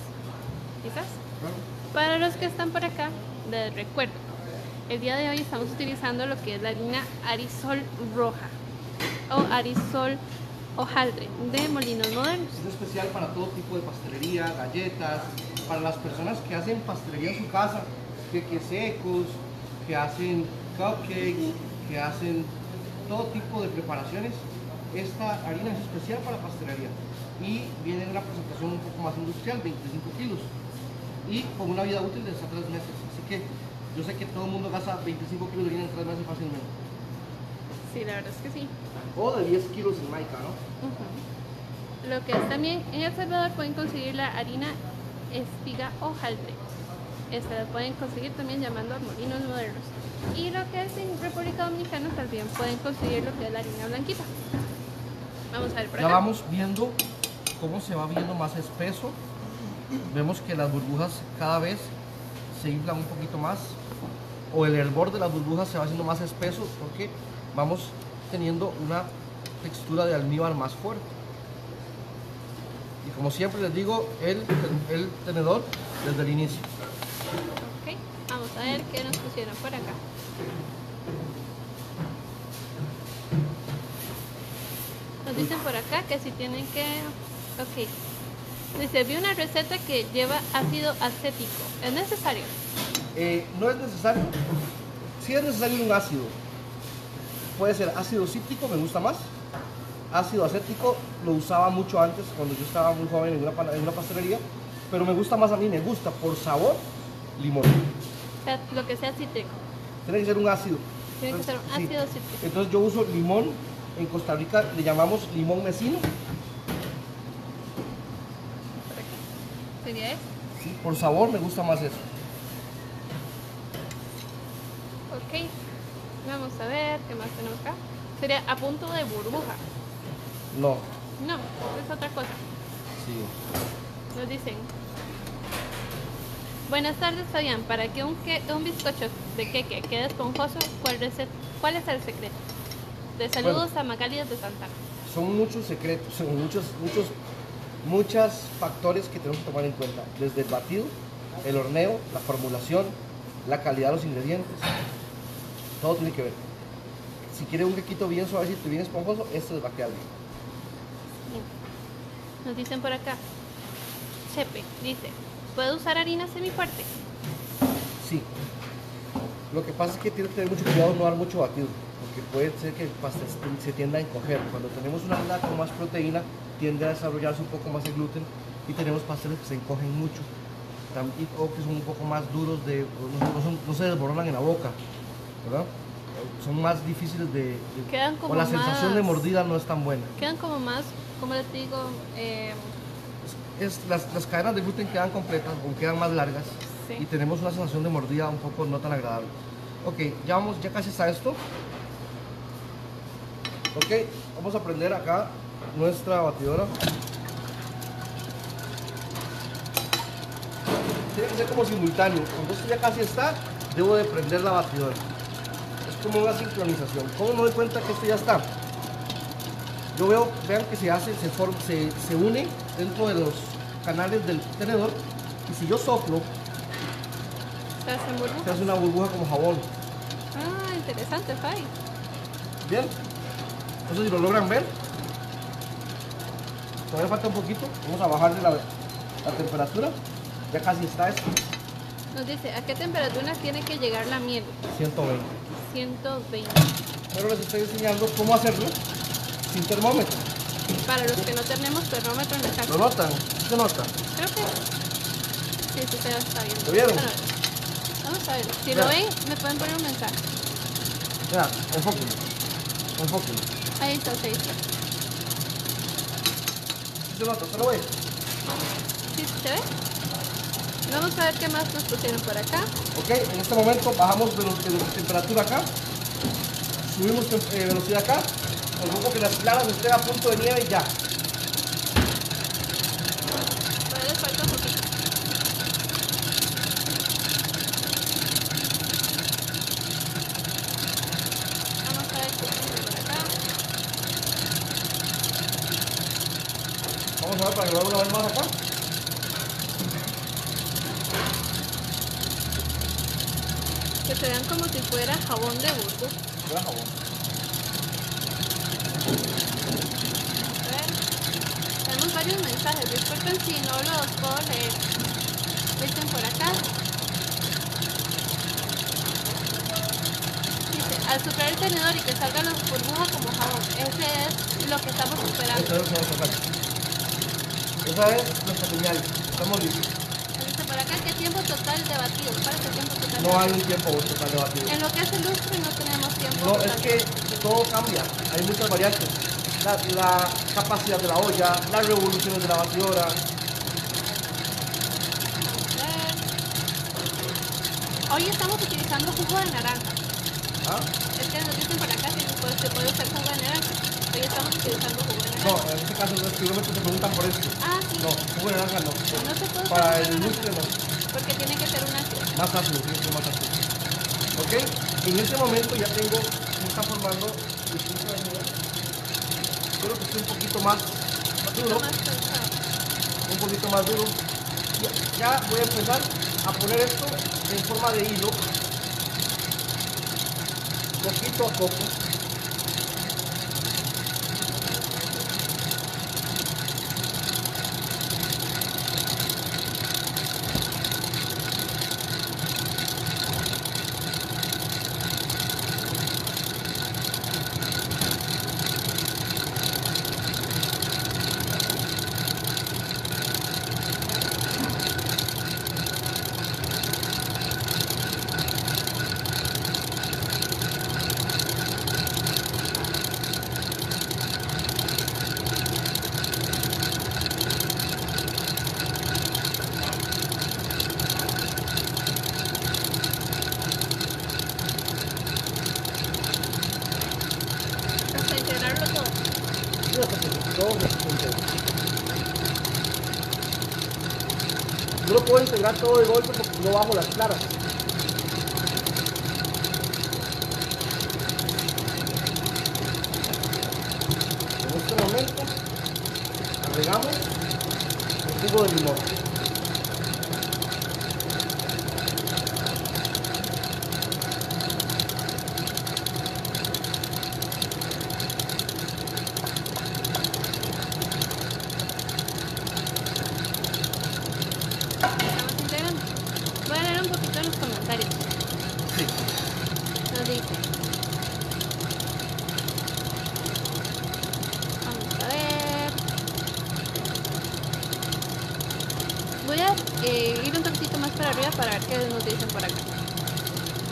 ¿Quizás? Claro. Para los que están por acá, les recuerdo. El día de hoy estamos utilizando lo que es la harina Arisol roja o Arisol hojaldre de molinos modernos. Es especial para todo tipo de pastelería, galletas, para las personas que hacen pastelería en su casa, queques secos, que hacen cupcakes, que hacen todo tipo de preparaciones. Esta harina es especial para pastelería y viene en una presentación un poco más industrial, 25 kilos, y con una vida útil de hasta 3 meses. Así que yo sé que todo el mundo gasta 25 kilos de harina en 3 meses fácilmente. Sí, la verdad es que sí. O de 10 kilos en Maica, ¿no? Lo que es también en El Salvador pueden conseguir la harina espiga hojaldre. Esta la pueden conseguir también llamando a molinos modernos. Y lo que es en República Dominicana también pueden conseguir lo que es la harina blanquita. Vamos a ver por Ya acá. vamos viendo cómo se va viendo más espeso. Vemos que las burbujas cada vez se inflan un poquito más. O el hervor de las burbujas se va haciendo más espeso porque vamos teniendo una textura de almíbar más fuerte. Y como siempre les digo, el, el tenedor desde el inicio. Ok, vamos a ver qué nos pusieron por acá. Nos dicen por acá que si tienen que... Ok. Dice, vi una receta que lleva ácido acético. ¿Es necesario? Eh, no es necesario. Sí es necesario un ácido. Puede ser ácido cítrico, me gusta más. Ácido acético lo usaba mucho antes, cuando yo estaba muy joven en una, en una pastelería. Pero me gusta más a mí, me gusta por sabor, limón. O sea, lo que sea cítrico. Tiene que ser un ácido. Tiene que ser un Sí. ácido cítrico. Entonces yo uso limón, en Costa Rica le llamamos limón mesino. Por aquí. ¿Sería eso? Sí, Por sabor me gusta más eso. Ok. Vamos a ver qué más tenemos acá. Sería a punto de burbuja. No. No, es otra cosa. Sí. Nos dicen. Buenas tardes, Fabián. Para que un, que, un bizcocho de queque quede esponjoso, ¿cuál, cuál es el secreto? De saludos a Magali de Santana. Son muchos secretos, son muchos, muchos, muchos factores que tenemos que tomar en cuenta. Desde el batido, el horneo, la formulación, la calidad de los ingredientes. Todo tiene que ver. Si quiere un quequito bien suavecito y bien esponjoso, esto les va a quedar bien. Nos dicen por acá. Chepe dice, ¿puedo usar harina semifuerte? Sí. Lo que pasa es que tiene que tener mucho cuidado no dar mucho batido, porque puede ser que el pastel se tienda a encoger. Cuando tenemos una harina con más proteína, tiende a desarrollarse un poco más el gluten y tenemos pasteles que se encogen mucho o que son un poco más duros, de, no, no son- no se desboronan en la boca, ¿verdad? Son más difíciles de... de- Quedan o como la sensación de mordida no es tan buena. Quedan como más, como les digo, eh, Es, las, las cadenas de gluten quedan completas o quedan más largas Sí. y tenemos una sensación de mordida un poco no tan agradable. Ok, ya vamos, ya casi está esto. Ok, vamos a prender acá nuestra batidora. Tiene que ser como simultáneo. Cuando esto ya casi está, debo de prender la batidora. Es como una sincronización. ¿Cómo me doy cuenta que esto ya está? Yo veo, vean que se hace, se, forma, se, se une dentro de los canales del tenedor y si yo soplo, se hace una burbuja como jabón. Ah, interesante, Fai. Bien, no sé si lo logran ver. Todavía falta un poquito, vamos a bajarle la, la temperatura. Ya casi está esto, Nos dice, ¿a qué temperatura tiene que llegar la miel? 120. 120. Pero les estoy enseñando cómo hacerlo sin termómetro. Para los que no tenemos termómetro en la casa. ¿Lo notan? ¿Sí se nota? Creo que sí, sí se está viendo. ¿Lo vieron? Bueno, vamos a ver. Si lo ven, me pueden poner un mensaje. Mira, enfóquenlo. Enfóquenlo. Ahí está, ahí está. ¿Sí se nota? ¿Se lo ve? ¿Sí se ve? Vamos a ver qué más nos pusieron por acá. Ok, en este momento bajamos velo- velo- temperatura acá, subimos eh, velocidad acá, poco que las claras estén a punto de nieve y ya. Todavía les falta un poquito. Vamos a ver qué tenemos por acá. Vamos a ver para que lo vean una vez más acá. Que se vean como si fuera jabón de burgo. Fuera jabón. A ver. Tenemos varios mensajes. Disculpen si no los puedo leer. Dicen por acá. Dice, al soplar el tenedor y que salgan las burbujas como jabón. Ese es lo que estamos esperando. Esta es lo que vamos a sacar. Esa Estamos listos. Por acá, ¿qué tiempo total de batido? ¿Cuál es el tiempo total de No hay un tiempo total de batido. En lo que es el lustre no tenemos tiempo No, total. es que todo cambia. Hay muchas variantes. La, la capacidad de la olla, las revoluciones de la batidora. Hoy estamos utilizando jugo de naranja. ¿Ah? Es que nos dicen por acá que se puede, usar jugo de naranja. Hoy estamos utilizando jugo de No, naranja. en este caso los kilómetros se preguntan por esto. No, jugo de naranja no. No se puede usar Para el lustre no. Porque tiene que ser un ácido. Más ácido, tiene que ser más ácido. ¿Ok? En este momento ya tengo, se está formando quiero que esté un poquito más duro, un poquito más duro. Ya, ya voy a empezar a poner esto en forma de hilo, poquito a poco. Hasta integrarlo todo. Sí, hasta que todo se integre. No lo puedo integrar todo de golpe porque no bajo las claras. En este momento agregamos el jugo de limón. Estamos integrando. Voy a leer un poquito en los comentarios. Sí. Nos dice. Vamos a ver. Voy a eh, ir un tantito más para arriba para ver qué nos dicen por acá.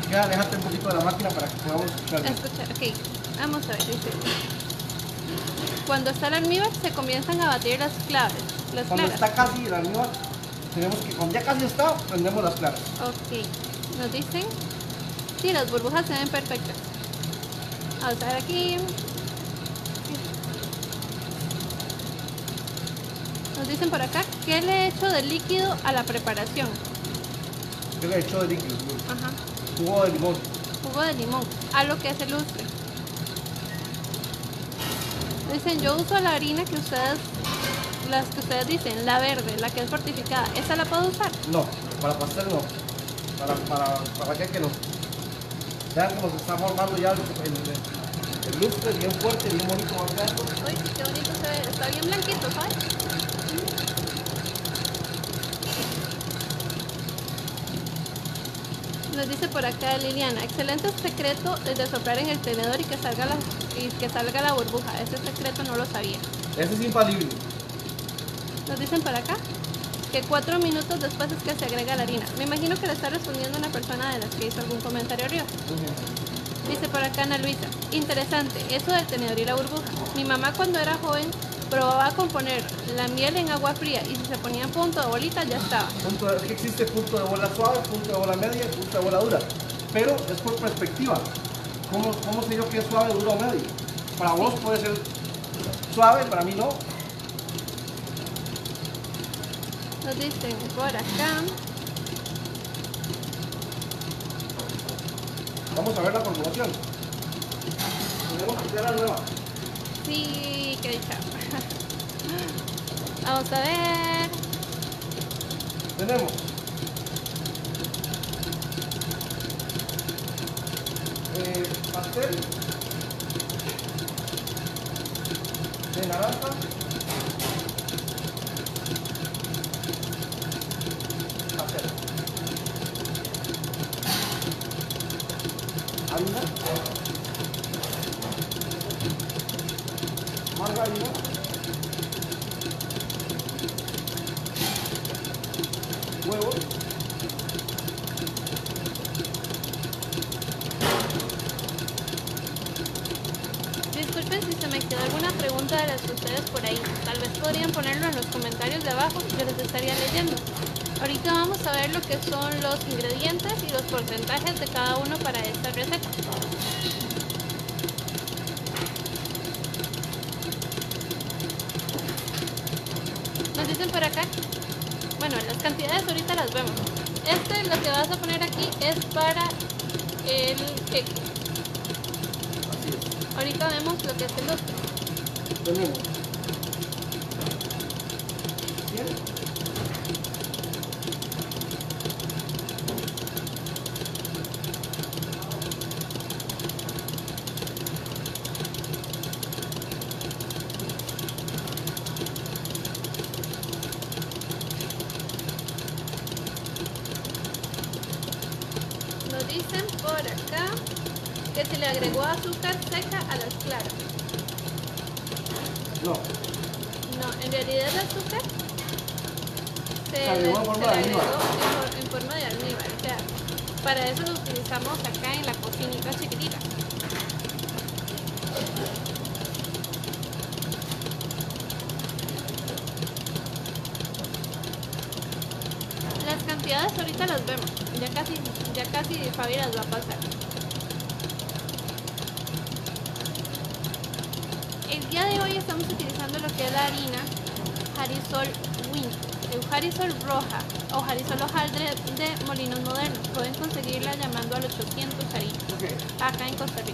Ya, déjate un poquito de la máquina para que podamos escuchar. bien. Escucha, ok. Vamos a ver, dice. Cuando está el almíbar se comienzan a batir las claves. Las Cuando claras. está casi el almíbar, tenemos que, cuando ya casi está, prendemos las claras. Ok. Nos dicen. Sí, las burbujas se ven perfectas. Vamos a ver aquí. Nos dicen por acá, ¿qué le he hecho de líquido a la preparación? Yo le he hecho de líquido, Ajá. jugo de limón. Jugo de limón, a lo que es el lustre. Dicen, yo uso la harina que ustedes, ustedes dicen, la verde, la que es fortificada. ¿Esa la puedo usar? No, para pastel no. Para, para, para qué que no. Vean cómo se está formando ya el, el, el lustre bien fuerte, bien bonito. ¿no? Vean. Uy, qué bonito se ve. Está bien blanquito, ¿sabes? Nos dice por acá Liliana, excelente secreto es de soplar en el tenedor y que salga la, y que salga la burbuja. Ese secreto no lo sabía. Ese es infalible. Nos dicen por acá que cuatro minutos después es que se agrega la harina. Me imagino que le está respondiendo una persona de las que hizo algún comentario arriba. Dice por acá Ana Luisa, interesante, eso del tenedor y la burbuja. Mi mamá cuando era joven probaba con poner la miel en agua fría y si se ponía punto de bolita ya estaba. Punto de- que existe punto de bola suave, punto de bola media punto de bola dura. Pero es por perspectiva. ¿Cómo, cómo sé yo que es suave, duro o medio? Para vos puede ser suave, para mí no. Nos dicen por acá, Vamos a ver la formulación. Tenemos que hacer la nueva. sí, qué dicha. <laughs> Vamos a ver. Tenemos eh, pastel de naranja, acá en Costa Rica.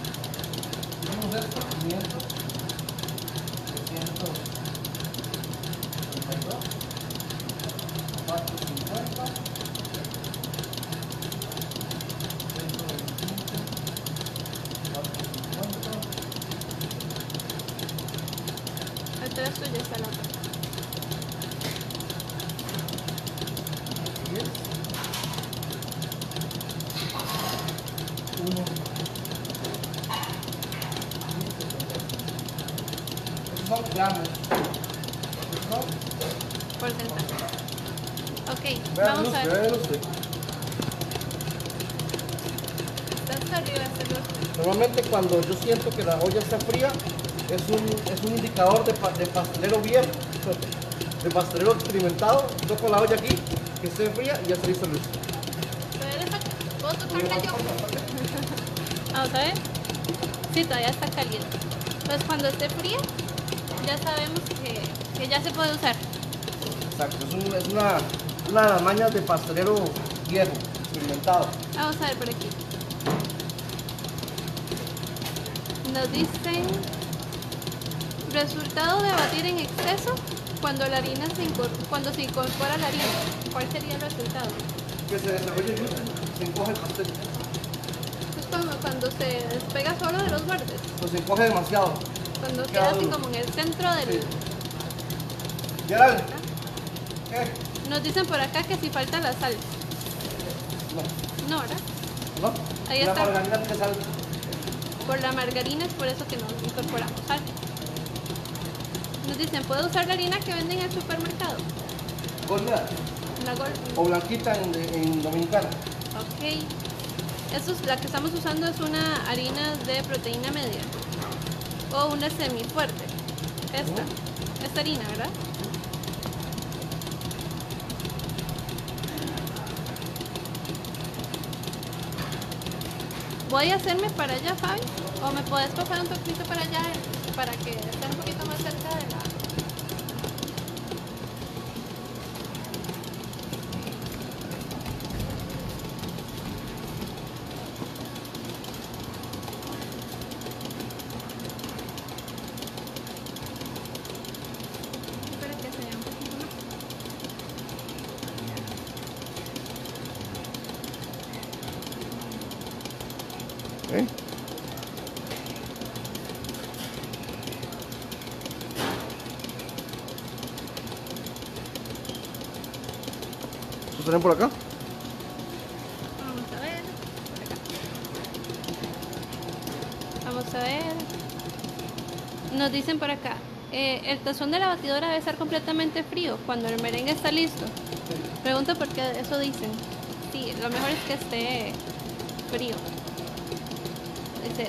Gramos. Porcentaje. Ok, vamos a ver. arriba. Normalmente cuando yo siento que la olla está fría, es un, es un indicador de, pa- de pastelero viejo, de pastelero experimentado. Toco la olla aquí, que esté fría y ya. ¿Puedo tocarla yo? Vamos a ver. Sí, todavía está caliente. Pues cuando esté fría, ya sabemos que, que ya se puede usar. Exacto, es, un- es una, una de las mañas de pastelero viejo, experimentado. Vamos a ver por aquí. Nos dicen resultado de batir en exceso cuando la harina se cuando se incorpora la harina. ¿Cuál sería el resultado? Que se desarrolle se encoge el pastel. Es como cuando se despega solo de los bordes, Pues se encoge demasiado. Cuando Queda así como en el centro del. ¿qué? Nos dicen por acá que si falta la sal. No, No, ¿verdad? no. Ahí la está. margarina tiene sal. Por la margarina es por eso que nos incorporamos sal. Nos dicen, ¿puedo usar la harina que venden en el supermercado? Gorda La gol. o blanquita en, en dominicana. Ok. Eso es, la que estamos usando es una harina de proteína media. O una semi fuerte. Esta. Esta harina, ¿verdad? Voy a hacerme para allá, Fabi. O me puedes pasar un poquito para allá para que un poquito más cerca de la. Espera que se vea un poquito más. ¿Eh? ¿Lo tienen por acá? Vamos a ver. por acá. Vamos a ver. Nos dicen por acá. eh, el tazón de la batidora debe estar completamente frío cuando el merengue está listo. Pregunto por qué eso dicen. Sí, lo mejor es que esté frío. Dice,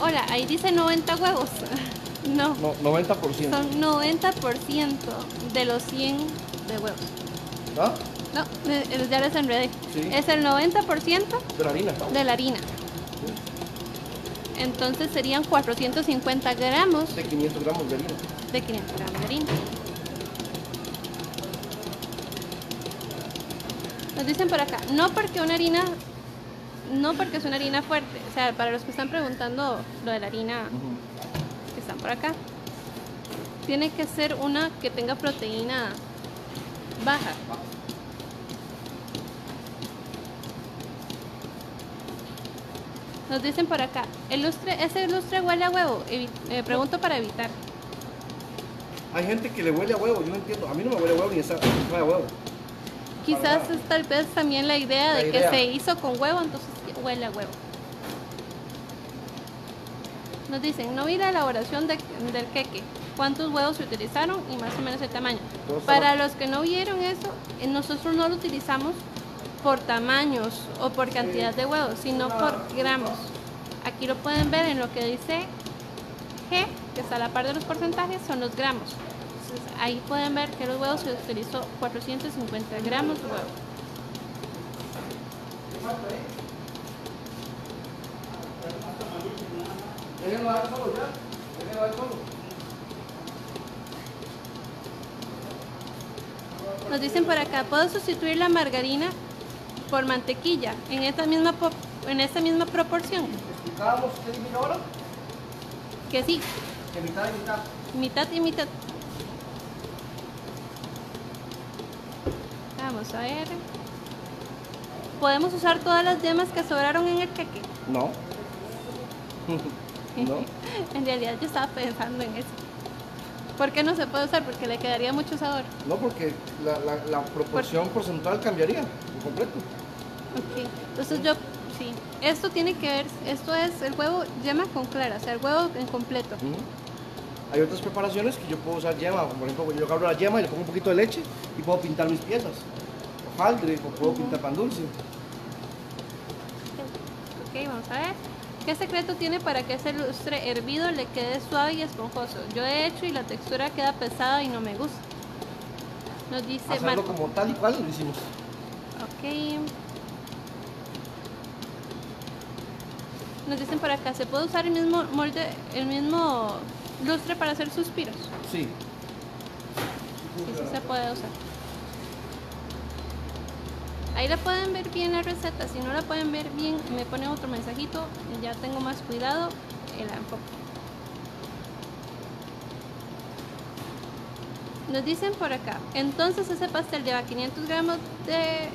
hola, ahí dice 90 huevos. <laughs> no, No, 90%. son 90% de los 100 de huevos. ¿Ah? No, eh, eh, ya les enredé. Sí. Es el 90% De la harina. de la harina. Entonces serían 450 gramos De 500 gramos de harina. De 500 gramos de harina. Nos dicen por acá, no porque una harina, no porque es una harina fuerte. O sea, para los que están preguntando lo de la harina que están por acá. tiene que ser una que tenga proteína baja. Nos dicen por acá, el lustre, ese lustre huele a huevo. Evi- eh, pregunto para evitar. Hay gente que le huele a huevo, yo no entiendo. A mí no me huele a huevo ni esa sabe a huevo. Quizás es tal vez también la idea La de idea. que se hizo con huevo, entonces huele a huevo. Nos dicen, no vi la elaboración de- del queque, cuántos huevos se utilizaron y más o menos el tamaño. Para los que no vieron eso, eh, nosotros no lo utilizamos por tamaños o por cantidad de huevos, sino por gramos. Aquí lo pueden ver en lo que dice G, que está a la par de los porcentajes, son los gramos. Entonces, ahí pueden ver que los huevos se utilizó 450 gramos de huevo. Nos dicen por acá, ¿puedo sustituir la margarina por mantequilla en esta misma, en esta misma proporción? Explicábamos dije ahora, Que sí, mitad y mitad. mitad y mitad. Vamos a ver. ¿Podemos usar todas las yemas que sobraron en el queque? No. <laughs> no. en realidad yo estaba pensando en eso. ¿Por qué no se puede usar? Porque le quedaría mucho sabor. No, porque la, la, la proporción porcentual cambiaría por completo. Ok, entonces yo, sí, esto tiene que ver, esto es el huevo yema con clara, o sea, el huevo en completo. Hay otras preparaciones que yo puedo usar yema, como por ejemplo yo agarro la yema y le pongo un poquito de leche y puedo pintar mis piezas. Hojaldre, o puedo pintar pan dulce. Ok, vamos a ver. ¿Qué secreto tiene para que ese lustre hervido le quede suave y esponjoso? Yo he hecho y la textura queda pesada y no me gusta. Nos dice Hacerlo Marco. como tal y cual lo hicimos. Ok. Nos dicen por acá, ¿se puede usar el mismo molde, el mismo lustre para hacer suspiros? Sí. Sí, sí se puede usar. Ahí la pueden ver bien la receta. Si no la pueden ver bien, me ponen otro mensajito. Ya tengo más cuidado. El enfoque. Nos dicen por acá. Entonces ese pastel lleva 500 gramos de,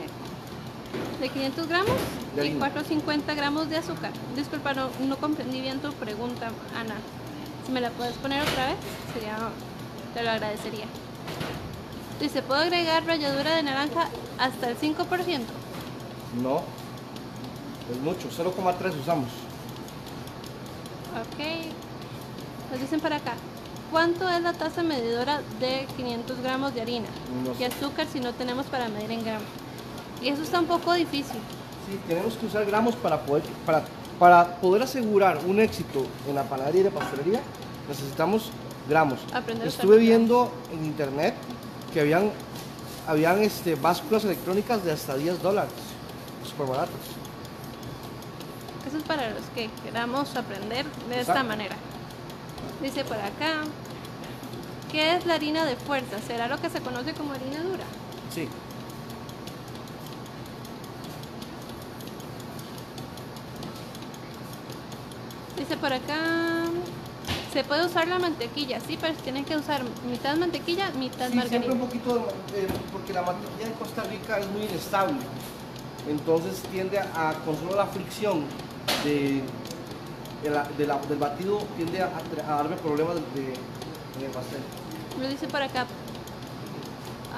de 500 gramos De y harina. 450 gramos de azúcar. Disculpa, no, no comprendí bien tu pregunta, Ana. Si me la puedes poner otra vez, sería, te lo agradecería. Dice, ¿puedo agregar ralladura de naranja hasta el 5%? No. Es mucho, 0,3 usamos. Ok. Nos dicen para acá. ¿Cuánto es la tasa medidora de 500 gramos de harina? No Y azúcar si no tenemos para medir en gramos. Y eso está un poco difícil. Sí, tenemos que usar gramos para poder, para, para poder asegurar un éxito en la panadería y la pastelería, necesitamos gramos. Aprender Estuve viendo en internet que habían, habían este, básculas electrónicas de hasta 10 dólares, súper baratas. Eso es para los que queramos aprender de esta manera. Dice por acá. ¿Qué es la harina de fuerza? ¿Será lo que se conoce como harina dura? Sí. Dice por acá. Se puede usar la mantequilla, sí, pero tienen que usar mitad mantequilla, mitad Sí, siempre margarina. un poquito, porque la mantequilla de Costa Rica es muy inestable. Entonces tiende a, con solo la fricción de, de la- de la- del batido, tiende a, a darme problemas de, de- pastel. Lo dice por acá.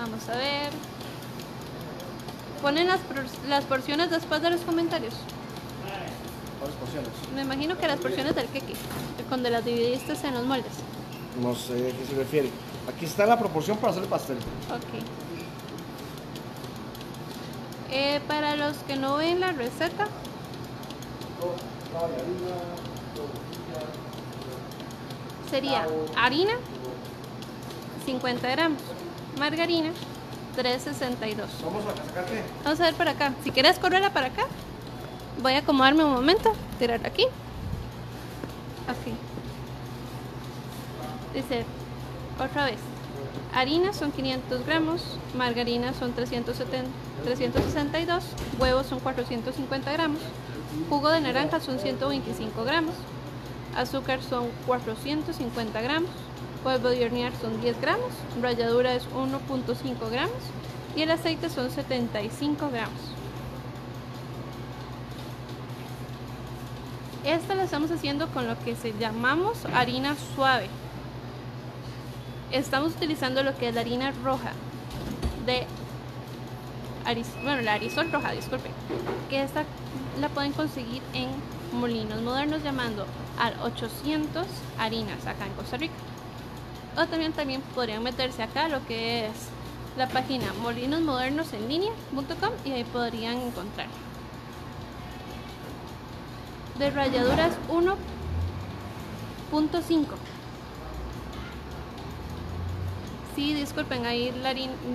Vamos a ver. Ponen las, las porciones después de los comentarios. ¿Cuáles porciones? Me imagino que las porciones del queque, cuando las dividiste en los moldes. No sé a qué se refiere. Aquí está la proporción para hacer el pastel. Ok. Eh, para los que no ven la receta, sería harina 50 gramos, margarina 362. Vamos a sacar qué? Vamos a ver para acá. Si quieres correrla para acá, voy a acomodarme un momento, tirarla aquí. Así. Dice, otra vez. Harina son 500 gramos, margarina son 370, 362, huevos son 450 gramos, jugo de naranja son 125 gramos, azúcar son 450 gramos, polvo de hornear son 10 gramos, ralladura es 1.5 gramos y el aceite son 75 gramos. Esta la estamos haciendo con lo que se llamamos harina suave. Estamos utilizando lo que es la harina roja de bueno, la arisol roja, disculpe, que esta la pueden conseguir en molinos modernos llamando al 800 harinas acá en Costa Rica. O también, también podrían meterse acá lo que es la página molinosmodernosenlinea.com y ahí podrían encontrar. De rayaduras 1.5 Sí, disculpen, ahí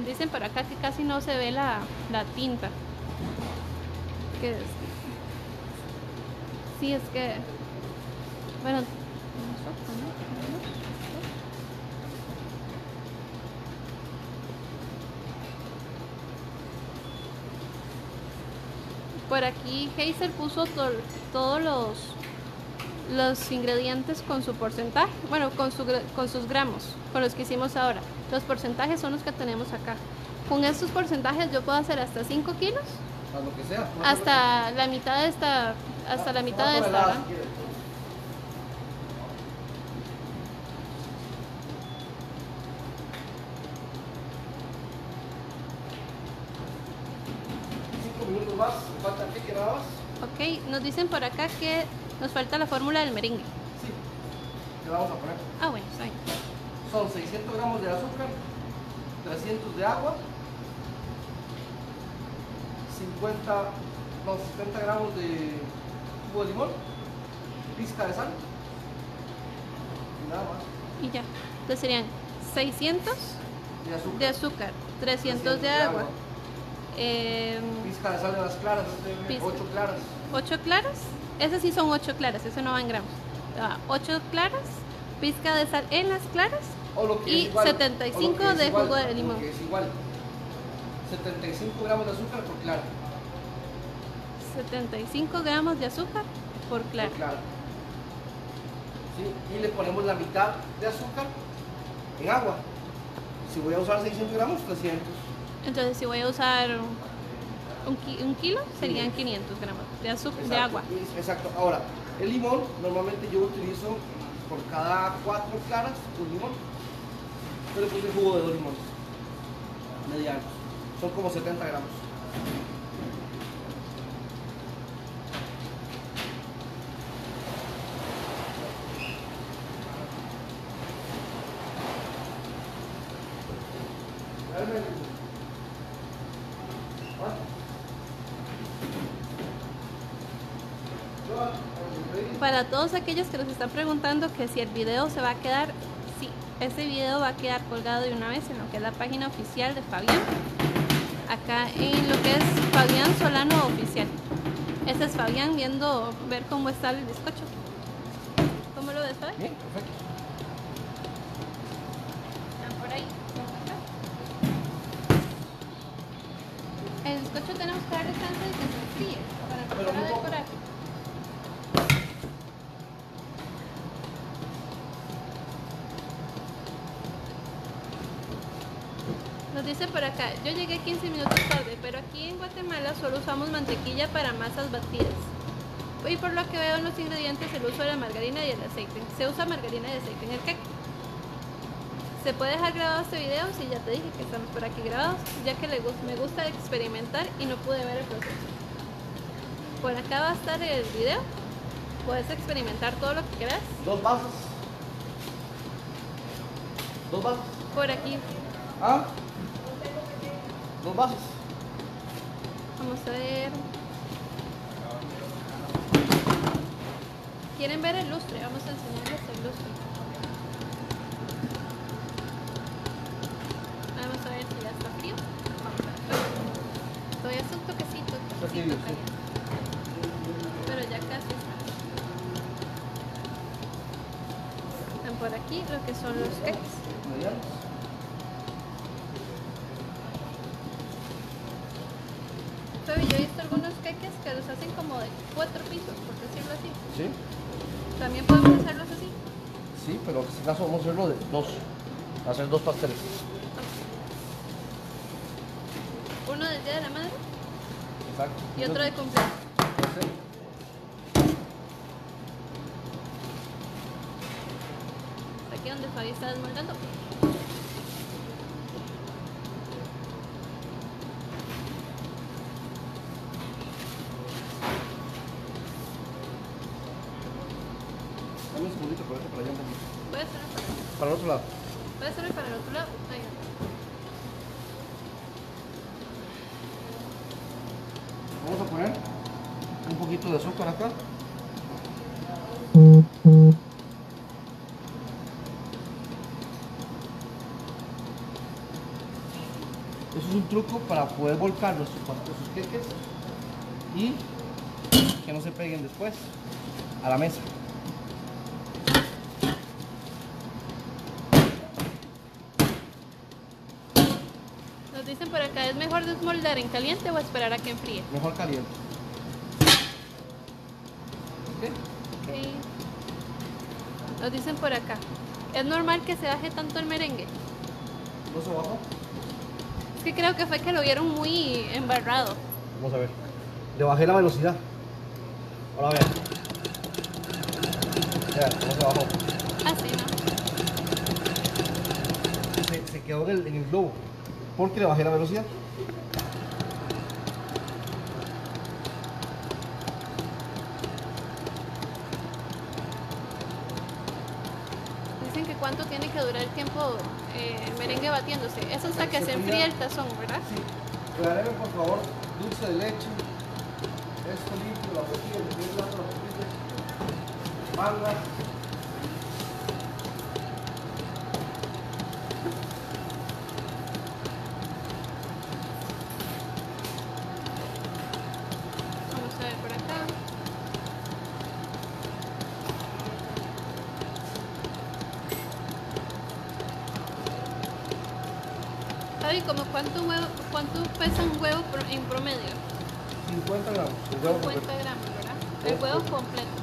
dicen por acá que casi no se ve la, tinta. sí, es que, bueno, por aquí Hazel puso todos los los ingredientes con su porcentaje, bueno, con, su, con sus gramos, con los que hicimos ahora. Los porcentajes son los que tenemos acá. Con estos porcentajes yo puedo hacer hasta 5 kilos. Hasta la mitad de esta, hasta la mitad de esta. Cinco minutos más, falta qué grabas. Ok, nos dicen por acá que nos falta la fórmula del merengue. Sí, ¿qué vamos a poner? Ah, bueno, está bien. Son 600 gramos de azúcar, 300 de agua, 50, no, 70 gramos de jugo de limón, pizca de sal y nada más. Y ya. Entonces serían 600 de azúcar, 300, de, agua. Eh, pizca de sal de las claras, 8 claras. 8 claras. Esas sí son 8 claras, eso no va en gramos. 8 claras, pizca de sal en las claras y 75 de jugo de limón. es igual. 75 gramos de azúcar por clara. 75 gramos de azúcar por clara. Sí, y le ponemos la mitad de azúcar en agua. Si voy a usar 600 gramos, 300. Entonces, si voy a usar un, kilo, serían 500 gramos de azúcar, de agua. Exacto. Ahora, el limón, normalmente yo utilizo por cada 4 claras un limón. Yo le puse jugo de dos limones medianos. Son como 70 gramos. Para todos aquellos que nos están preguntando que si el video se va a quedar este video va a quedar colgado de una vez en lo que es la página oficial de Fabián. Acá en lo que es Fabián Solano Oficial. Este es Fabián viendo, ver cómo está el bizcocho. ¿Cómo lo ves, Fabián? Bien, perfecto. Están por ahí. El bizcocho tenemos que darle chance de que se enfríe para empezar a decorar. Dice por acá, yo llegué 15 minutos tarde, pero aquí en Guatemala solo usamos mantequilla para masas batidas. Y por lo que veo en los ingredientes el uso de la margarina y el aceite. Se usa margarina y aceite en el queque. Se puede dejar grabado este video si ya te dije que estamos por aquí grabados, ya que me gusta experimentar y no pude ver el proceso. Por acá va a estar el video. Puedes experimentar todo lo que quieras. Dos vasos. Dos vasos. Por aquí. Ah. Vamos a ver. ¿Quieren ver el lustre? Vamos a enseñarles el lustre. Vamos a ver si ya está frío. Todavía es un toquecito, toquecito Pero ya casi está. Están por aquí lo que son los cakes. Caso vamos a hacerlo de dos. Va a hacer dos pasteles. Uno del Día de la Madre Exacto. y otro de cumpleaños. Aquí donde Fabi está desmoldando. Para, el otro lado. puede ser para el otro lado. Ahí. Vamos a poner un poquito de azúcar acá. Eso es un truco para poder volcar nuestros pasteles, sus queques y que no se peguen después a la mesa. Nos dicen por acá, ¿es mejor desmoldar en caliente o esperar a que enfríe? Mejor caliente. ¿Ok? Sí. Nos dicen por acá, ¿es normal que se baje tanto el merengue? ¿No se bajó? Es que creo que fue que lo vieron muy embarrado. Vamos a ver. Le bajé la velocidad. Ahora vean. Vean, cómo se bajó. Así, ¿no? Se, se quedó en el, en el globo. Porque le bajé la velocidad. Dicen que cuánto tiene que durar el tiempo eh, el merengue batiéndose. Eso hasta que Se se fría. enfríe el tazón, ¿verdad? Sí. Por favor dulce de leche. Esto limpio, la botella, la botella. Manga. Vamos a ver por acá. Javi, ¿como cuánto, huevo, cuánto pesa un huevo pro- en promedio? 50 gramos. El huevo 50 completo. gramos, ¿verdad? El huevo completo.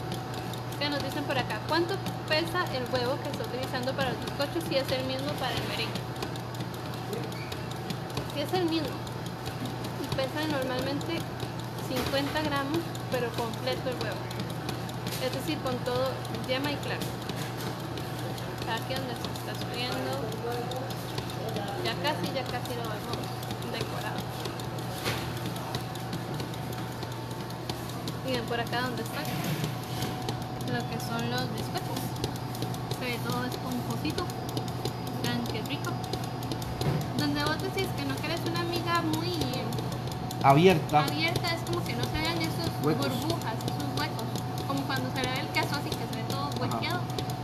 ¿Qué nos dicen por acá? ¿Cuánto pesa el huevo que está utilizando para el bizcocho si es el mismo para el merengue? Si es el mismo. Y pesa normalmente 50 gramos, pero completo el huevo. Es decir, con todo yema y claro. Aquí donde se está subiendo. Ya casi, ya casi lo vemos ven por acá donde están lo que son los bizcochos. Se ve todo esponjosito. Vean qué rico. Donde vos decís que no querés una amiga muy Abierta. abierta, es como que no se vean esos Huecos. burbujas, esos huecos. Como cuando se ve el queso así que se ve todo huequeado.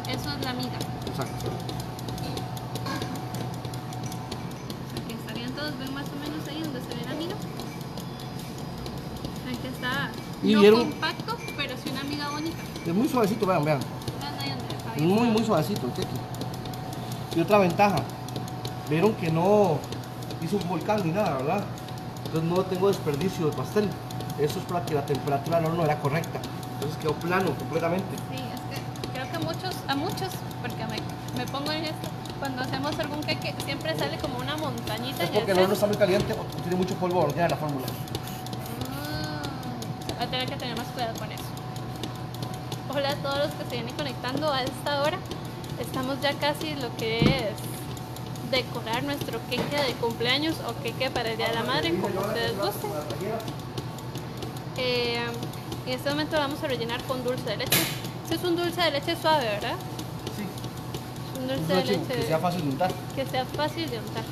Eso es la miga. Exacto. Aquí estarían todos, ven más o menos ahí donde se ve la miga. Que está Y no vieron- suavecito, vean, vean. Muy, muy suavecito. Y otra ventaja. Vieron que no hizo un volcán ni nada, ¿verdad? Entonces no tengo desperdicio de pastel. Eso es para que la temperatura del horno era correcta. Entonces quedó plano completamente. Sí, es que creo que muchos, a muchos, porque me, me pongo en esto, cuando hacemos algún queque siempre sale como una montañita Es en porque el el horno está muy caliente o tiene mucho polvo hornear la fórmula. Todos los que se vienen conectando a esta hora. Estamos ya casi lo que es decorar nuestro queque de cumpleaños o queque para el Día de la Madre, como ustedes gusten. Eh, en este momento vamos a rellenar con dulce de leche. Este es un dulce de leche suave, ¿verdad? Sí, Es un dulce es de una chivo, leche que sea fácil de untar. que sea fácil de untar.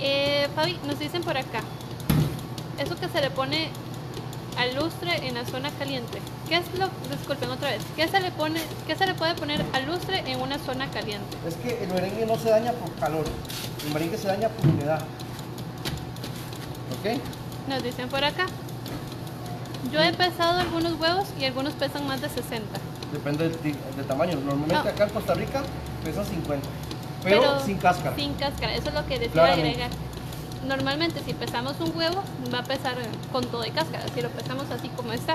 Eh, Fabi, nos dicen por acá, eso que se le pone al lustre en la zona caliente. ¿Qué es lo, disculpen otra vez, qué se le pone, qué se le puede poner al lustre en una zona caliente? Es que el merengue no se daña por calor, el merengue se daña por humedad. ¿Ok? Nos dicen por acá. Yo he pesado algunos huevos y algunos pesan más de 60. Depende del, del tamaño. Normalmente No. acá en Costa Rica pesa 50, pero, sin cáscara. Sin cáscara, eso es lo que les iba a Claramente. agregar. Normalmente si pesamos un huevo va a pesar eh, con todo y cáscara, si lo pesamos así como está.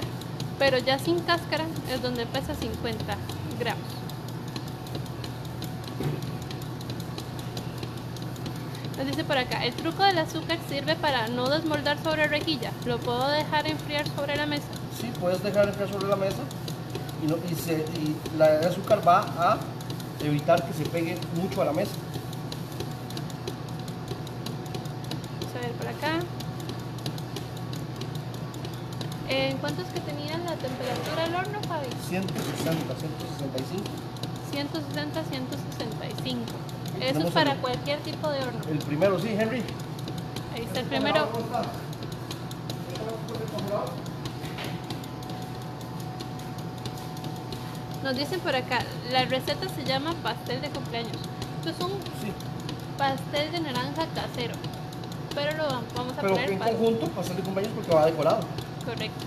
pero ya sin cáscara es donde pesa 50 gramos. Nos dice por acá, el truco del azúcar sirve para no desmoldar sobre rejilla. Lo puedo dejar enfriar sobre la mesa. Sí, puedes dejar enfriar sobre la mesa y, no- y se- la azúcar va a evitar que se pegue mucho a la mesa. Vamos a ver por acá. ¿En cuánto es que tenía la temperatura del horno, Fabi? 160, 165. 160, 165. Ahí Eso es para el- cualquier tipo de horno. El primero, sí, Henry. Ahí está el primero. ¿Cómo está? Nos dicen por acá, la receta se llama pastel de cumpleaños. Esto es un Sí, pastel de naranja casero. Pero lo vamos a pero poner en pa- conjunto, pastel de cumpleaños porque va decorado Correcto.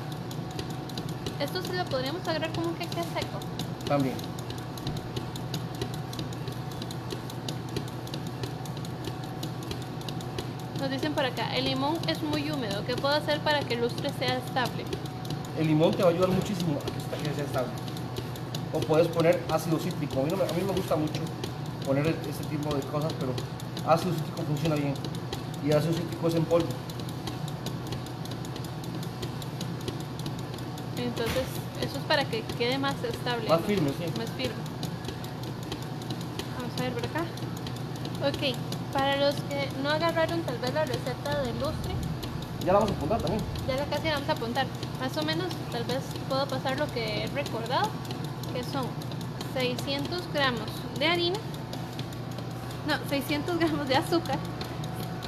Esto sí lo podríamos agarrar como un queque seco. también. Nos dicen por acá, el limón es muy húmedo. ¿Qué puedo hacer para que el lustre sea estable? El limón te va a ayudar muchísimo a que, sea estable. O puedes poner ácido cítrico. A mí, no a mí me gusta mucho poner e- ese tipo de cosas, pero ácido cítrico funciona bien. Y ácido cítrico es en polvo. Entonces, eso es para que quede más estable. Más ¿no? firme, sí. Más firme. Vamos a ver por acá. Ok, para los que no agarraron tal vez la receta de lustre, Ya la vamos a apuntar también. ya la casi la vamos a apuntar. Más o menos, tal vez puedo pasar lo que he recordado, que son 600 gramos de harina, no, 600 gramos de azúcar,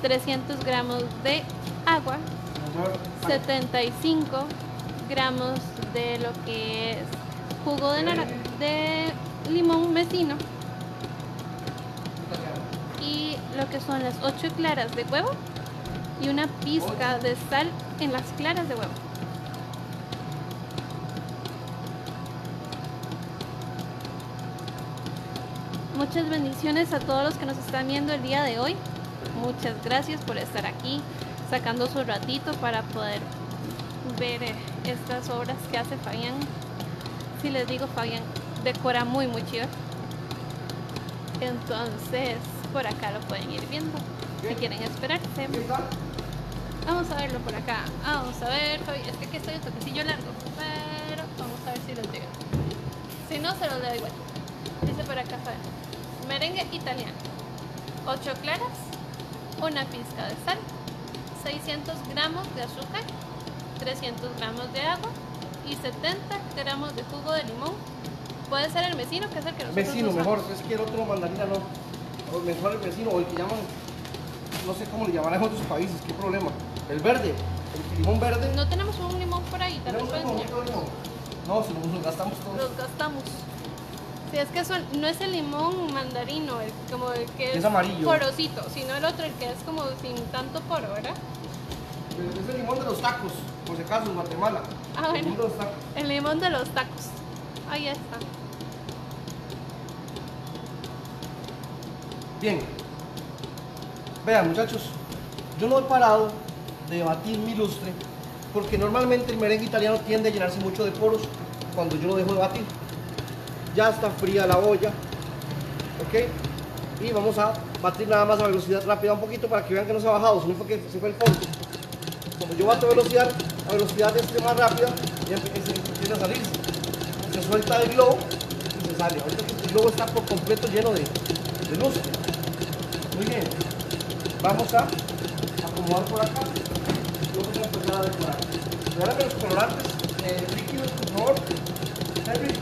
300 gramos de agua, 75 gramos de lo que es jugo de, de limón vecino y lo que son las 8 claras de huevo y una pizca de sal en las claras de huevo. Muchas bendiciones a todos los que nos están viendo el día de hoy. Muchas gracias por estar aquí, sacando su ratito para poder ver eh, estas obras que hace Fabián. Si les digo, Fabián decora muy, muy chido. Entonces, por acá lo pueden ir viendo. Si quieren esperarse. Vamos a verlo por acá. Vamos a ver, es que aquí estoy un toquecillo largo, pero vamos a ver si les llega. Si no, se los doy igual. Dice por acá, Fabi, merengue italiano, 8 claras, una pizca de sal, 600 gramos de azúcar, 300 gramos de agua y 70 gramos de jugo de limón. Puede ser el vecino, que es el que nosotros Vecino, usamos. mejor. Es que el otro mandarina no. O mejor el vecino, o el que llaman. No sé cómo le llamarán en otros países, qué problema. El verde, el limón verde. No tenemos un limón por ahí, tal vez. No, si nos gastamos todos. Los gastamos. Sí, es que son, no es el limón mandarino, el, como el que es, Es amarillo. porosito, sino el otro, el que es como sin tanto poro, ¿verdad? Es el limón de los tacos, por si acaso, en Guatemala. Ah, El limón bueno. de los tacos. El limón de los tacos. Ahí está. Bien. Vean, muchachos, yo no he parado de batir mi lustre porque normalmente el merengue italiano tiende a llenarse mucho de poros cuando yo lo dejo de batir. Ya está fría la olla, ¿ok? Y vamos a batir nada más a velocidad rápida un poquito para que vean que no se ha bajado, sino porque se fue el fondo. Cuando yo bato velocidad, a velocidad este más rápida, ya empieza, a salirse. Se suelta el globo y se sale. Ahorita el globo está por completo lleno de, de luz. Muy bien. Vamos a acomodar por acá. y Vamos a empezar a decorar. Regálame los colorantes eh, líquidos, por favor. Henry,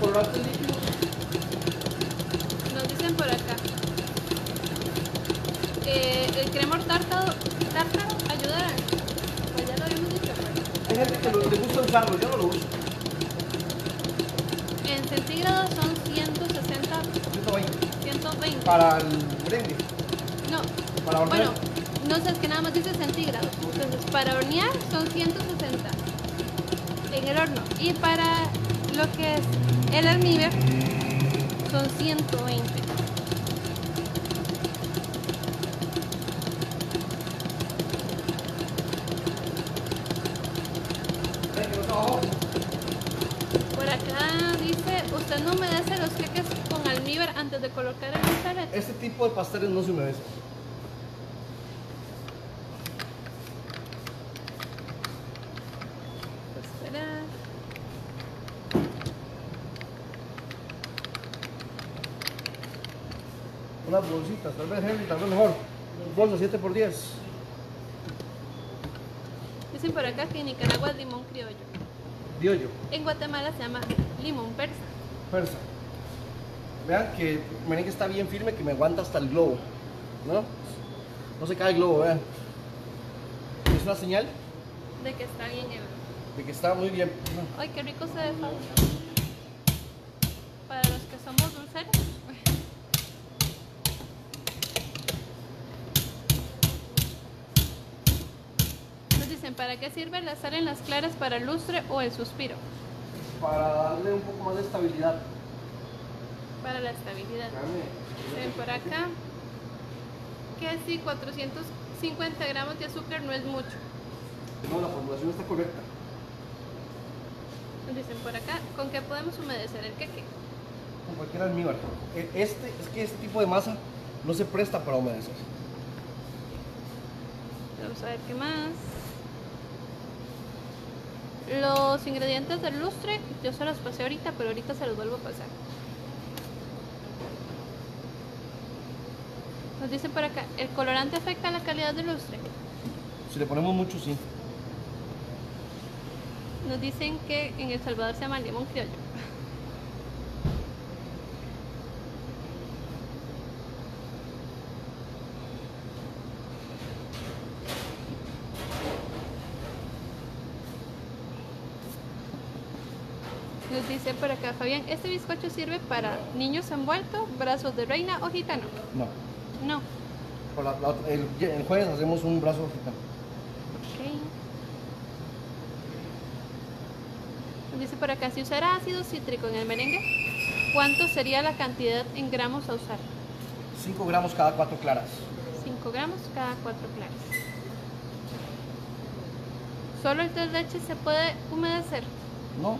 colorantes líquidos. Nos dicen por acá. El cremor tártaro ayuda. Pues ya lo habíamos dicho. pero Hay gente que le gusta usarlo, yo no lo uso. En centígrados son 160, 120. 120. Para el merengue. No, Para hornear. bueno, no sé, es que nada más dice centígrados. Entonces, para hornear son 160 en el horno. Y para lo que es el almíbar son 120. Ven, que no se bajó. ¿Usted no humedece los queques con almíbar antes de colocar el dulce Este tipo de pasteles no se humedecen. Unas bolsitas, tal vez Henry, tal vez mejor. Bolsa 7 por 10 Dicen por acá que en Nicaragua es limón criollo. Diollo, En Guatemala se llama limón persa. persa. Vean que merengue está bien firme, que me aguanta hasta el globo. ¿No? No se cae el globo, vean. Es una señal De que está bien ebrio. de que está muy bien. Ay, qué rico se ve Fausto. Para los que somos dulceros. Nos dicen, ¿para qué sirve la sal en las claras para el lustre o el suspiro? Para darle un poco más de estabilidad. Para la estabilidad. Ven por acá que si 450 gramos de azúcar no es mucho. No, la formulación está correcta. Dicen por acá, ¿con qué podemos humedecer el queque? Con cualquier almíbar. E- Este, es que este tipo de masa no se presta para humedecer. Vamos a ver qué más. Los ingredientes del lustre, yo se los pasé ahorita, pero ahorita se los vuelvo a pasar. Nos dicen por acá, ¿el colorante afecta la calidad del lustre? Si le ponemos mucho, sí. Nos dicen que en El Salvador se llama limón criollo. Nos dice por acá, Fabián, ¿este bizcocho sirve para niños envueltos, brazos de reina o gitano? No. No. Por la- la- el, el jueves hacemos un brazo gitano. Ok. Dice por acá, si usara ácido cítrico en el merengue, ¿cuánto sería la cantidad en gramos a usar? 5 gramos cada 4 claras. 5 gramos cada 4 claras. Solo el tres leches se puede humedecer. No.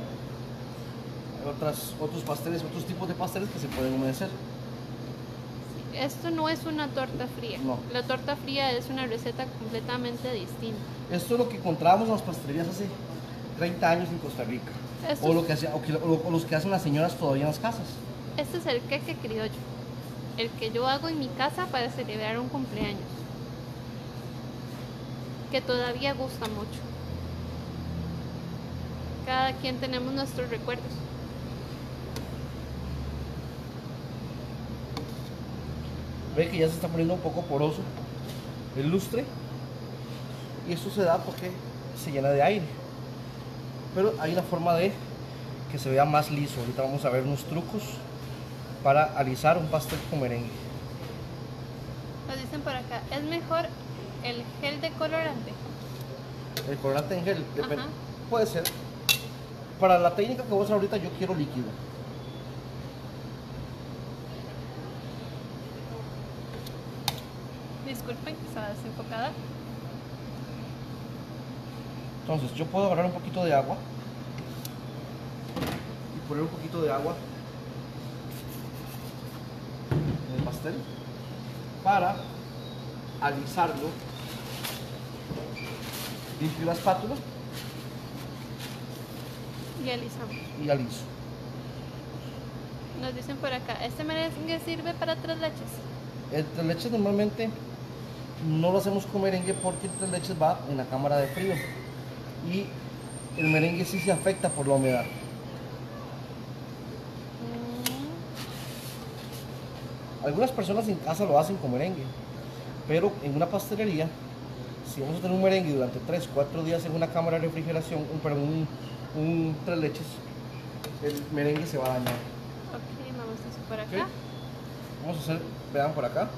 Hay otras, otros pasteles, otros tipos de pasteles que se pueden humedecer. Esto no es una torta fría. No. La torta fría es una receta completamente distinta. Esto es lo que encontrábamos en las pastelerías hace 30 años en Costa Rica. Esto O, es- lo que hacía- o que- o- o los que hacen las señoras todavía en las casas. Este es el queque criollo. El que yo hago en mi casa para celebrar un cumpleaños. Que todavía gusta mucho. Cada quien tenemos nuestros recuerdos. Ve que ya se está poniendo un poco poroso el lustre. Y eso se da porque se llena de aire. Pero hay una forma de que se vea más liso. Ahorita vamos a ver unos trucos para alisar un pastel con merengue. Nos dicen por acá, es mejor el gel de colorante. El colorante en gel, Ajá. puede ser. Para la técnica que voy a hacer ahorita yo quiero líquido. Disculpen, que estaba desenfocada. Entonces yo puedo agarrar un poquito de agua y poner un poquito de agua en el pastel para alisarlo. Limpio la espátula Y alisamos. y aliso. Nos dicen por acá, ¿este merengue sirve para tres leches? El tres leches normalmente no lo hacemos con merengue porque el tres leches va en la cámara de frío y el merengue sí se afecta por la humedad. Algunas personas en casa lo hacen con merengue, pero en una pastelería, si vamos a tener un merengue durante 3, 4 días en una cámara de refrigeración, un, perdón, un, un tres leches, el merengue se va a dañar. ok, vamos a hacer por acá. Vamos a hacer, vean por acá,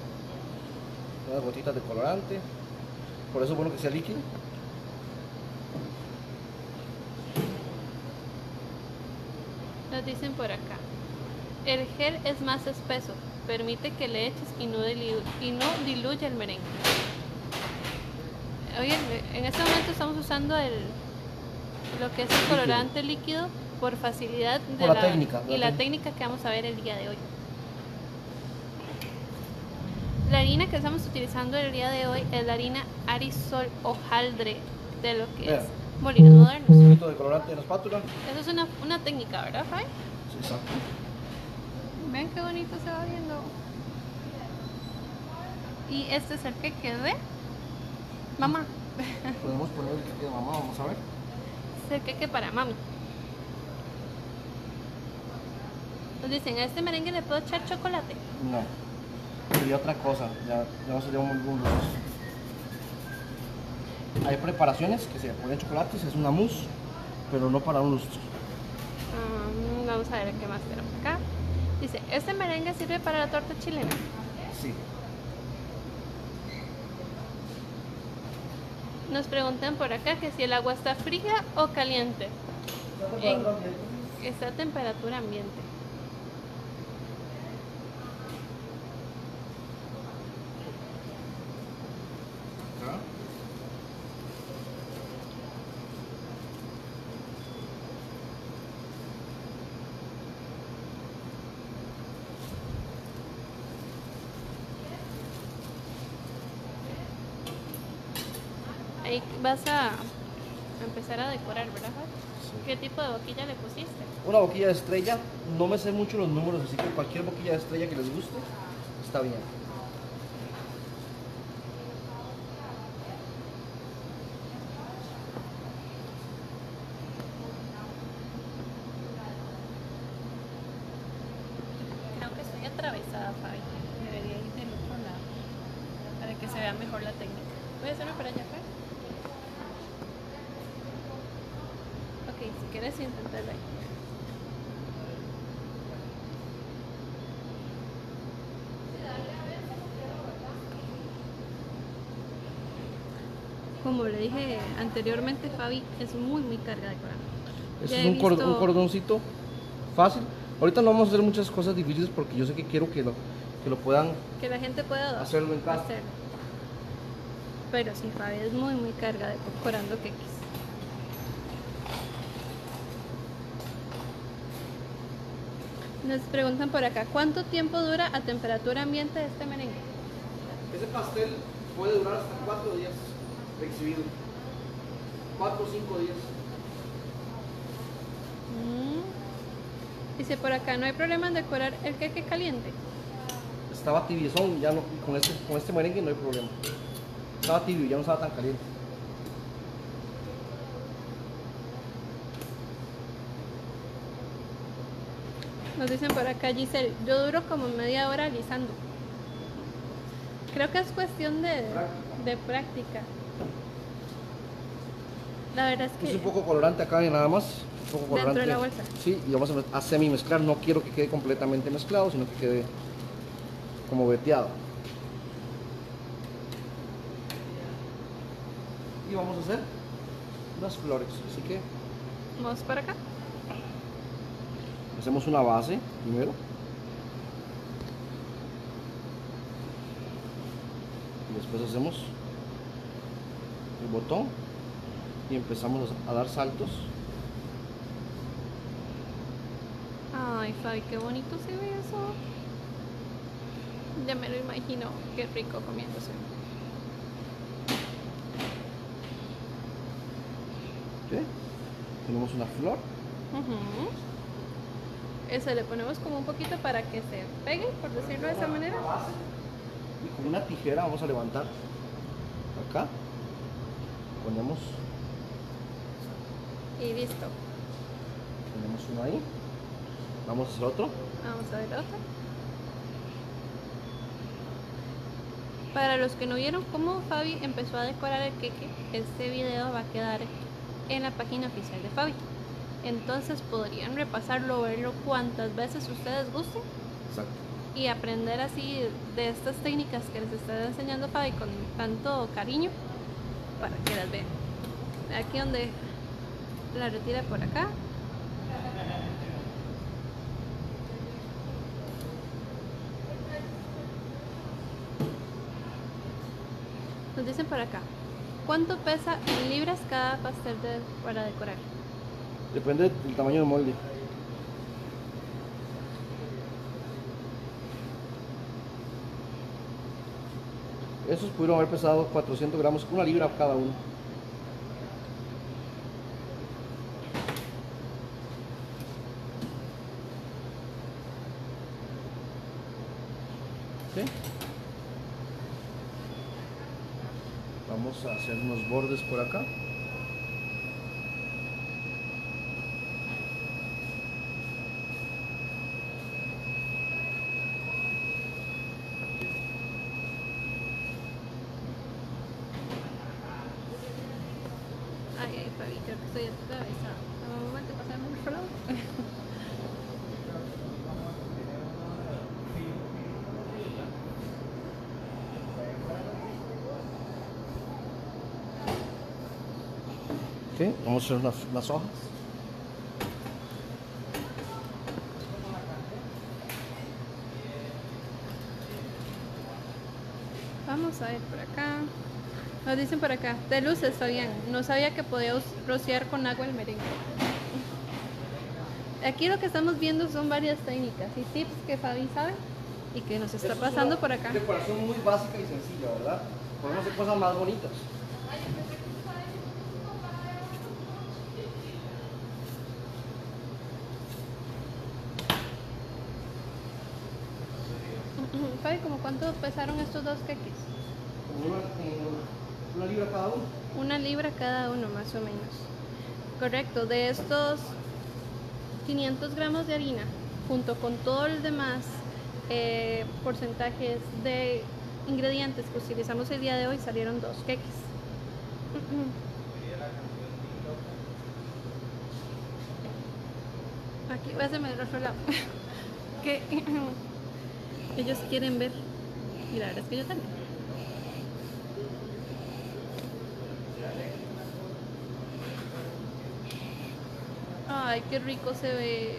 unas gotitas de colorante, por eso es bueno que sea líquido. Nos dicen por acá, el gel es más espeso, permite que le eches y no, dilu- y no diluye el merengue. Oye, en este momento estamos usando el, lo que es el colorante líquido por facilidad de Por la técnica, y la técnica que vamos a ver el día de hoy. La harina que estamos utilizando el día de hoy es la harina arisol hojaldre de lo que es molinos modernos. Un poquito de colorante en la espátula. Esa es una, una técnica, ¿verdad, Fai? Sí, exacto. Ven qué bonito se va viendo. Y este es el que quedé. Mamá, <laughs> Podemos poner el que de mamá, vamos a ver. es el queque para mami. Nos dicen, a este merengue le puedo echar chocolate. No. Sería otra cosa, ya, ya no sería muy burdos. Hay preparaciones que se ponen chocolates, es una mousse, pero no para un lustro. Mm, vamos a ver qué más tenemos acá. Dice, este merengue sirve para la torta chilena. Sí. Nos preguntan por acá que si el agua está fría o caliente. En- está a temperatura ambiente. Acá. Ahí vas a empezar a decorar, ¿verdad? Sí. ¿Qué tipo de boquilla le pusiste? Una boquilla de estrella, no me sé mucho los números, así que cualquier boquilla de estrella que les guste, está bien. Creo que estoy atravesada, Fabi. Debería ir del otro lado para que se vea mejor la técnica. ¿Voy a hacerlo para allá, Fabi? Ok, si quieres intentarlo ahí. Como le dije anteriormente, Fabi es muy, muy carga de corazón. Es un, cor- visto- un cordoncito fácil. Ahorita no vamos a hacer muchas cosas difíciles porque yo sé que quiero que lo, que lo puedan Que la gente pueda hacerlo en casa. hacerlo. Pero sí, Fabi es muy, muy carga de corando queques. Nos preguntan por acá, ¿cuánto tiempo dura a temperatura ambiente este merengue? Ese pastel puede durar hasta 4 días exhibido. 4 o 5 días. Mm. Dice por acá, ¿no hay problema en decorar el queque caliente? Estaba tibiezón, ya no, con este, con este merengue no hay problema. Estaba tibio, ya no estaba tan caliente. Nos dicen por acá, Giselle, yo duro como media hora alisando. Creo que es cuestión de, de práctica. La verdad es que... Es un poco colorante acá y nada más. Un poco Dentro colorante. de la bolsa. Sí, y vamos a, semi mezclar. No quiero que quede completamente mezclado, sino que quede como veteado. Y vamos a hacer unas flores. Así que Vamos para acá. hacemos una base primero. Y después hacemos el botón y empezamos a dar saltos. Ay, Fabi, qué bonito se ve eso. Ya me lo imagino, qué rico comiéndose. ¿ok? Tenemos una flor. Ujú. Ese le ponemos como un poquito para que se pegue, por decirlo de esa manera. Y con una tijera vamos a levantar acá. Ponemos, Y listo. ponemos uno ahí. Vamos a hacer otro. Vamos a ver otro. Para los que no vieron cómo Fabi empezó a decorar el queque, este video va a quedar en la página oficial de Fabi. Entonces podrían repasarlo, verlo cuantas veces ustedes gusten Exacto. y aprender así de estas técnicas que les está enseñando Fabi con tanto cariño para que las vean. Aquí donde la retira por acá. Nos dicen por acá, ¿cuánto pesa en libras cada pastel para decorar? Depende del tamaño del molde. Esos pudieron haber pesado 400 gramos, una libra cada uno. ¿Sí? Vamos a hacer unos bordes por acá. Ay, ay, Fabi, creo que estoy atravesada. Dame un momento, pasarme por otro lado. Ok, vamos a hacer unas, unas hojas. Vamos a ver por acá. Nos dicen por acá, de luces, Fabián. No sabía que podía us- rociar con agua el merengue. <laughs> Aquí lo que estamos viendo son varias técnicas y tips que Fabi sabe y que nos está Eso es pasando una por acá. Decoración muy básica y sencilla, ¿verdad? Podemos hacer cosas más bonitas. Fabi, ¿como cuánto pesaron estos dos queques? Una, libra cada uno. Una libra cada uno, más o menos. Correcto, de estos 500 gramos de harina, junto con todo el demás eh, porcentajes de ingredientes que utilizamos el día de hoy, salieron dos queques. Aquí, voy a otro lado. <laughs> que ellos quieren ver. Y la verdad es que yo también. Ay, qué rico se ve.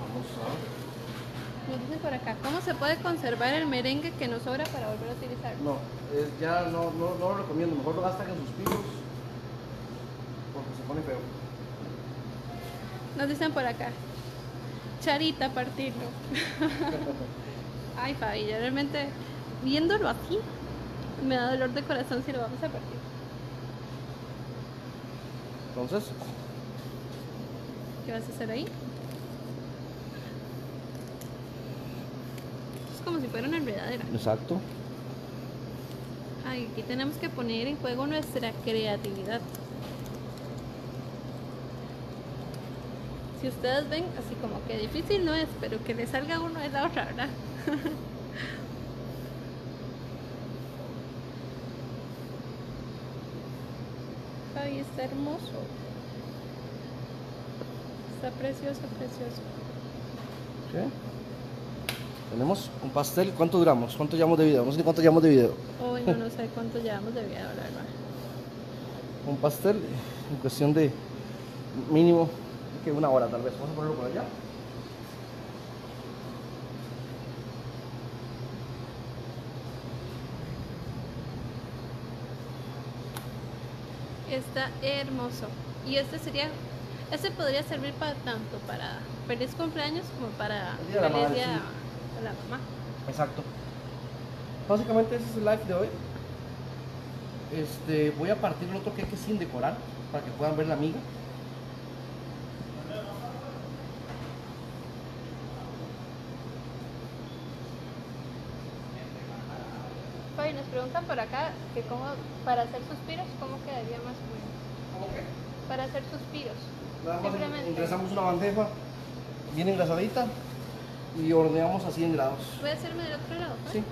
Vamos a... Nos dicen por acá, ¿cómo se puede conservar el merengue que nos sobra para volver a utilizarlo? No, es- ya no, no, no lo recomiendo. Mejor lo gastan en sus pilos. Porque se pone feo. Nos dicen por acá, charita partirlo. <laughs> Ay, Fabi, yo realmente, viéndolo así, me da dolor de corazón si lo vamos a partir. Entonces, ¿Qué vas a hacer ahí? Es como si fuera una enredadera. exacto. Ay, aquí tenemos que poner en juego nuestra creatividad. Si ustedes ven, así como que difícil no es, pero que le salga uno es la otra, ¿verdad? <laughs> Ay, está hermoso. Está precioso, precioso. ¿Qué? Tenemos un pastel. ¿Cuánto duramos? ¿Cuánto llevamos de video? No sé cuánto llevamos de video. Hoy no, no sé <laughs> cuánto llevamos de video, la verdad. Un pastel en cuestión de mínimo que una hora tal vez. Vamos a ponerlo por allá. Está hermoso. Y este sería, este podría servir para tanto para feliz cumpleaños como para El día feliz madre, día sí. de la mamá. Exacto. Básicamente ese es el live de hoy. Este, voy a partir el otro queque sin decorar para que puedan ver la miga. Fabi, nos preguntan por acá que cómo, para hacer suspiros, ¿cómo quedaría más o menos? ¿Cómo que? Para hacer suspiros. Simplemente. ingresamos una bandeja bien engrasadita y horneamos a 100 grados. Voy a hacerme del otro lado. Fabi? Sí.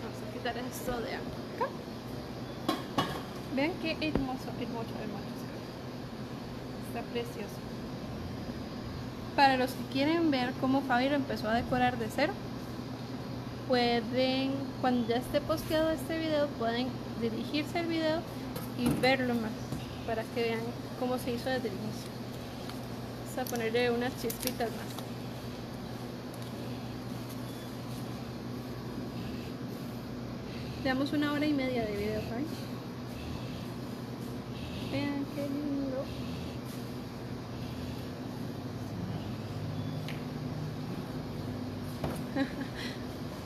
Vamos a quitar esto de acá. Vean qué hermoso, hermoso, hermoso. Está precioso. Para los que quieren ver cómo Fabi lo empezó a decorar de cero, pueden, cuando ya esté posteado este video, pueden dirigirse al video y verlo más para que vean cómo se hizo desde el inicio. Vamos a ponerle unas chispitas más. Llevamos una hora y media de video, ¿sabes? Vean qué lindo.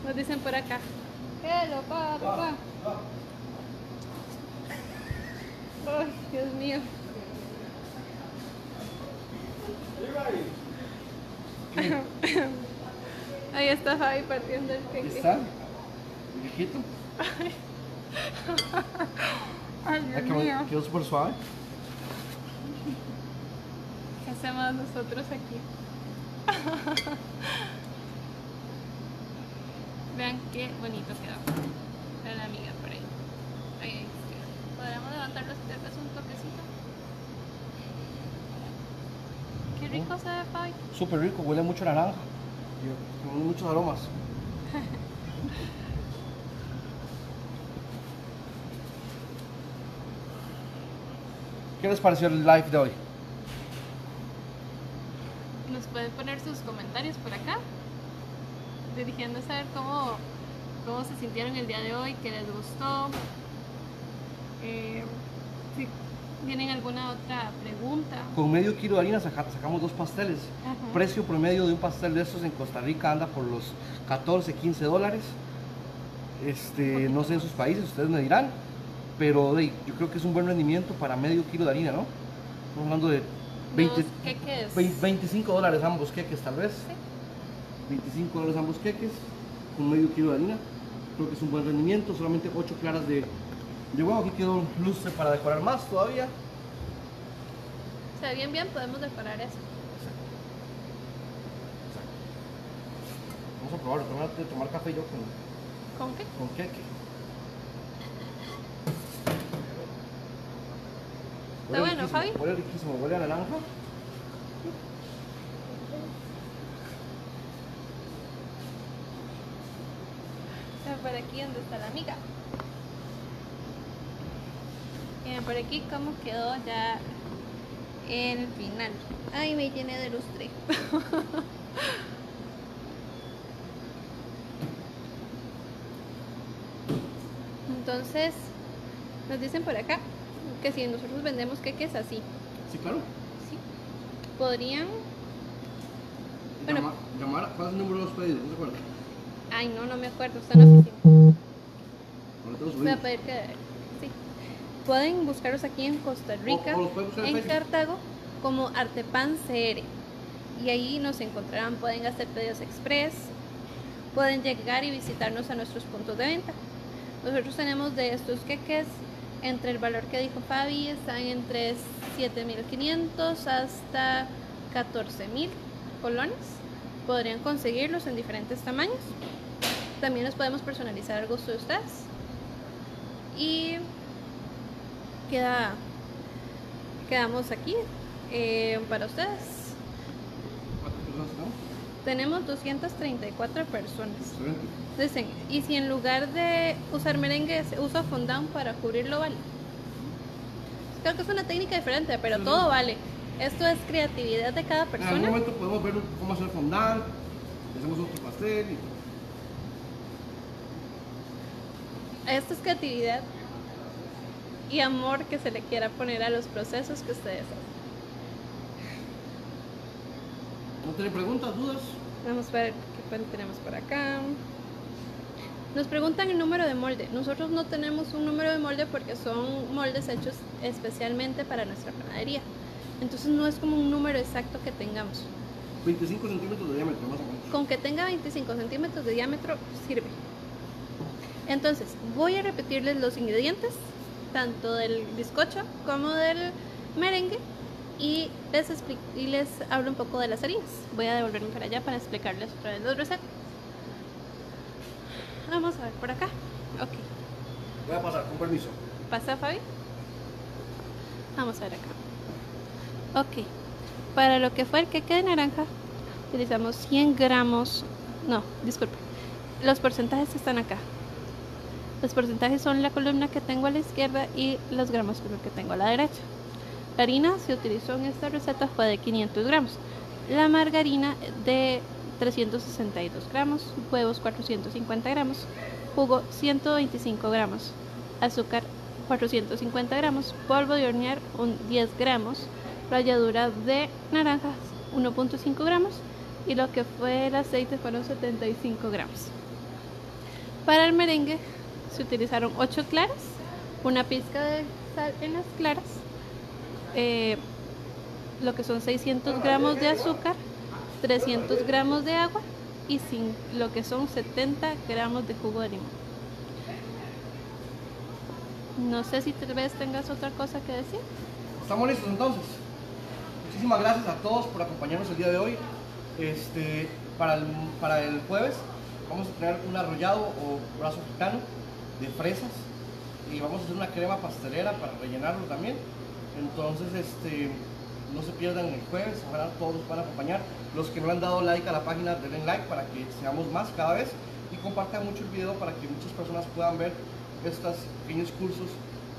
Nos dicen por acá. Hello, papá, papá. Ay, Dios mío. Ahí está Javi partiendo el Ahí queque. Está. Viejito. <laughs> Ay, Dios mío. quedó, súper suave. ¿Qué hacemos nosotros aquí? <laughs> Vean qué bonito quedó. Vean la amiga por ahí. Ahí. ¿Podríamos levantarlo tal vez un toquecito? Qué rico se ve, Fabi. Súper rico, huele mucho a naranja. Y Tiene muchos aromas. ¿Qué les pareció el live de hoy? Nos pueden poner sus comentarios por acá, dirigiéndose a ver cómo, cómo se sintieron el día de hoy, qué les gustó. Eh, si tienen alguna otra pregunta. Con medio kilo de harina saca- sacamos dos pasteles. Ajá. Precio promedio de un pastel de estos en Costa Rica anda por los 14, 15 dólares. Este, no sé en sus países, ustedes me dirán. Pero de, yo creo que es un buen rendimiento para medio kilo de harina, ¿no? Estamos hablando de 20, Dos queques. 20 25 dólares ambos queques tal vez. 25 dólares ambos queques con medio kilo de harina. Creo que es un buen rendimiento, solamente 8 claras de, de huevo. Aquí quedó lustre para decorar más todavía. Se ve bien, bien, podemos decorar eso. Vamos a probarlo, tomar, tomar café yo con, ¿Con qué? con queque. Está bueno, Fabi. Huele riquísimo, huele a naranja. Vean por aquí donde está la amiga. Miren por aquí cómo quedó ya el final. Ay, me llené de lustre. <laughs> Entonces, nos dicen por acá que si nosotros vendemos queques así, Sí, claro. ¿sí? podrían. Bueno. Llama- llamar, ¿cuál es el número de los pedidos? ¿No se acuerdan? Ay, no, no me acuerdo, está en la oficina. Voy a pedir que. Sí. Pueden buscarlos aquí en Costa Rica, O- o en en. Cartago, como Artepan CR. Y ahí nos encontrarán. Pueden hacer pedidos express, pueden llegar y visitarnos a nuestros puntos de venta. Nosotros tenemos de estos queques entre el valor que dijo Fabi, están entre 7.500 hasta 14.000 colones. Podrían conseguirlos en diferentes tamaños. También los podemos personalizar al gusto de ustedes. Y queda, quedamos aquí eh, para ustedes. ¿Cuántas personas tenemos? Tenemos 234 personas. Excelente. Dicen, y si en lugar de usar merengue se usa fondant para cubrirlo, vale. Creo que es una técnica diferente, pero Sí, sí. todo vale. Esto es creatividad de cada En algún persona. momento podemos ver cómo hacer fondant, hacemos otro pastel y Esto es creatividad y amor que se le quiera poner a los procesos que ustedes hacen. ¿No preguntas, dudas? Vamos a ver qué tenemos por acá. Nos preguntan el número de molde. Nosotros no tenemos un número de molde porque son moldes hechos especialmente para nuestra panadería. Entonces no es como un número exacto que tengamos. 25 centímetros de diámetro más o menos. Con que tenga 25 centímetros de diámetro sirve. Entonces voy a repetirles los ingredientes, tanto del bizcocho como del merengue, y les, y les hablo un poco de las harinas. Voy a devolverme para allá para explicarles otra vez los recetas. Vamos a ver por acá. Ok. Voy a pasar, con permiso. ¿Pasa, Fabi? Vamos a ver acá. Ok. Para lo que fue el queque de naranja, utilizamos 100 gramos. No, disculpe. Los porcentajes están acá. Los porcentajes son la columna que tengo a la izquierda y los gramos que tengo a la derecha. La harina se utilizó en esta receta fue de 500 gramos. La margarina de 362 gramos, huevos 450 gramos, jugo 125 gramos, azúcar 450 gramos, polvo de hornear un 10 gramos, ralladura de naranjas 1.5 gramos y lo que fue el aceite fueron 75 gramos. Para el merengue se utilizaron 8 claras, una pizca de sal en las claras, eh, lo que son 600 gramos de azúcar, 300 gramos de agua y sin, lo que son 70 gramos de jugo de limón. No sé si tal vez tengas otra cosa que decir. ¿Estamos listos entonces? Muchísimas gracias a todos por acompañarnos el día de hoy. Este, para, el, para el jueves vamos a tener un arrollado o brazo gitano de fresas y vamos a hacer una crema pastelera para rellenarlo también. Entonces, este, no se pierdan el jueves, ojalá todos nos a acompañar. Los que no han dado like a la página, denle like para que seamos más cada vez y compartan mucho el video para que muchas personas puedan ver estos pequeños cursos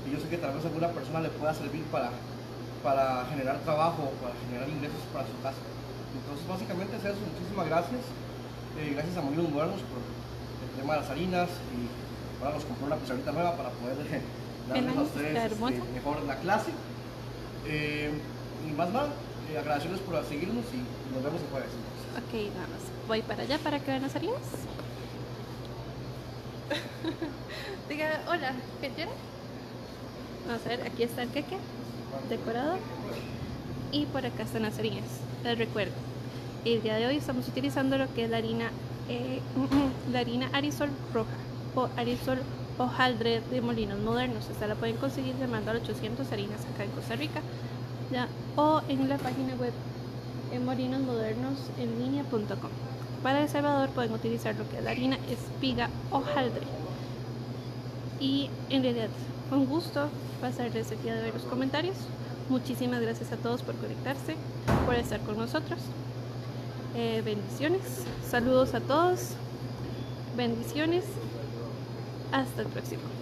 y yo sé que tal vez a alguna persona le pueda servir para, para generar trabajo, para generar ingresos para su casa. Entonces básicamente es eso, muchísimas gracias. Eh, gracias a Molinos Modernos por el tema de las harinas y ahora nos compró una pizarrita nueva para poder darles a ustedes este, mejor la clase. Eh, y más nada, agradecerles por seguirnos y nos vemos el jueves. Ok, vamos. Voy para allá para que vean las harinas. <laughs> Diga, hola, ¿qué quieres? Vamos a ver, aquí está el queque decorado. Y por acá están las harinas. Les recuerdo, el día de hoy estamos utilizando lo que es la harina, eh, <clears throat> la harina Arisol roja o Arisol hojaldre de molinos modernos. Esta la pueden conseguir llamando al 800 harinas acá en Costa Rica ya, o en la página web en molinosmodernosenlinea.com. Para El Salvador pueden utilizar lo que es la harina espiga hojaldre y en realidad un gusto pasarles el día de ver los comentarios. Muchísimas gracias a todos por conectarse, por estar con nosotros. Eh, bendiciones, saludos a todos, bendiciones, hasta el próximo.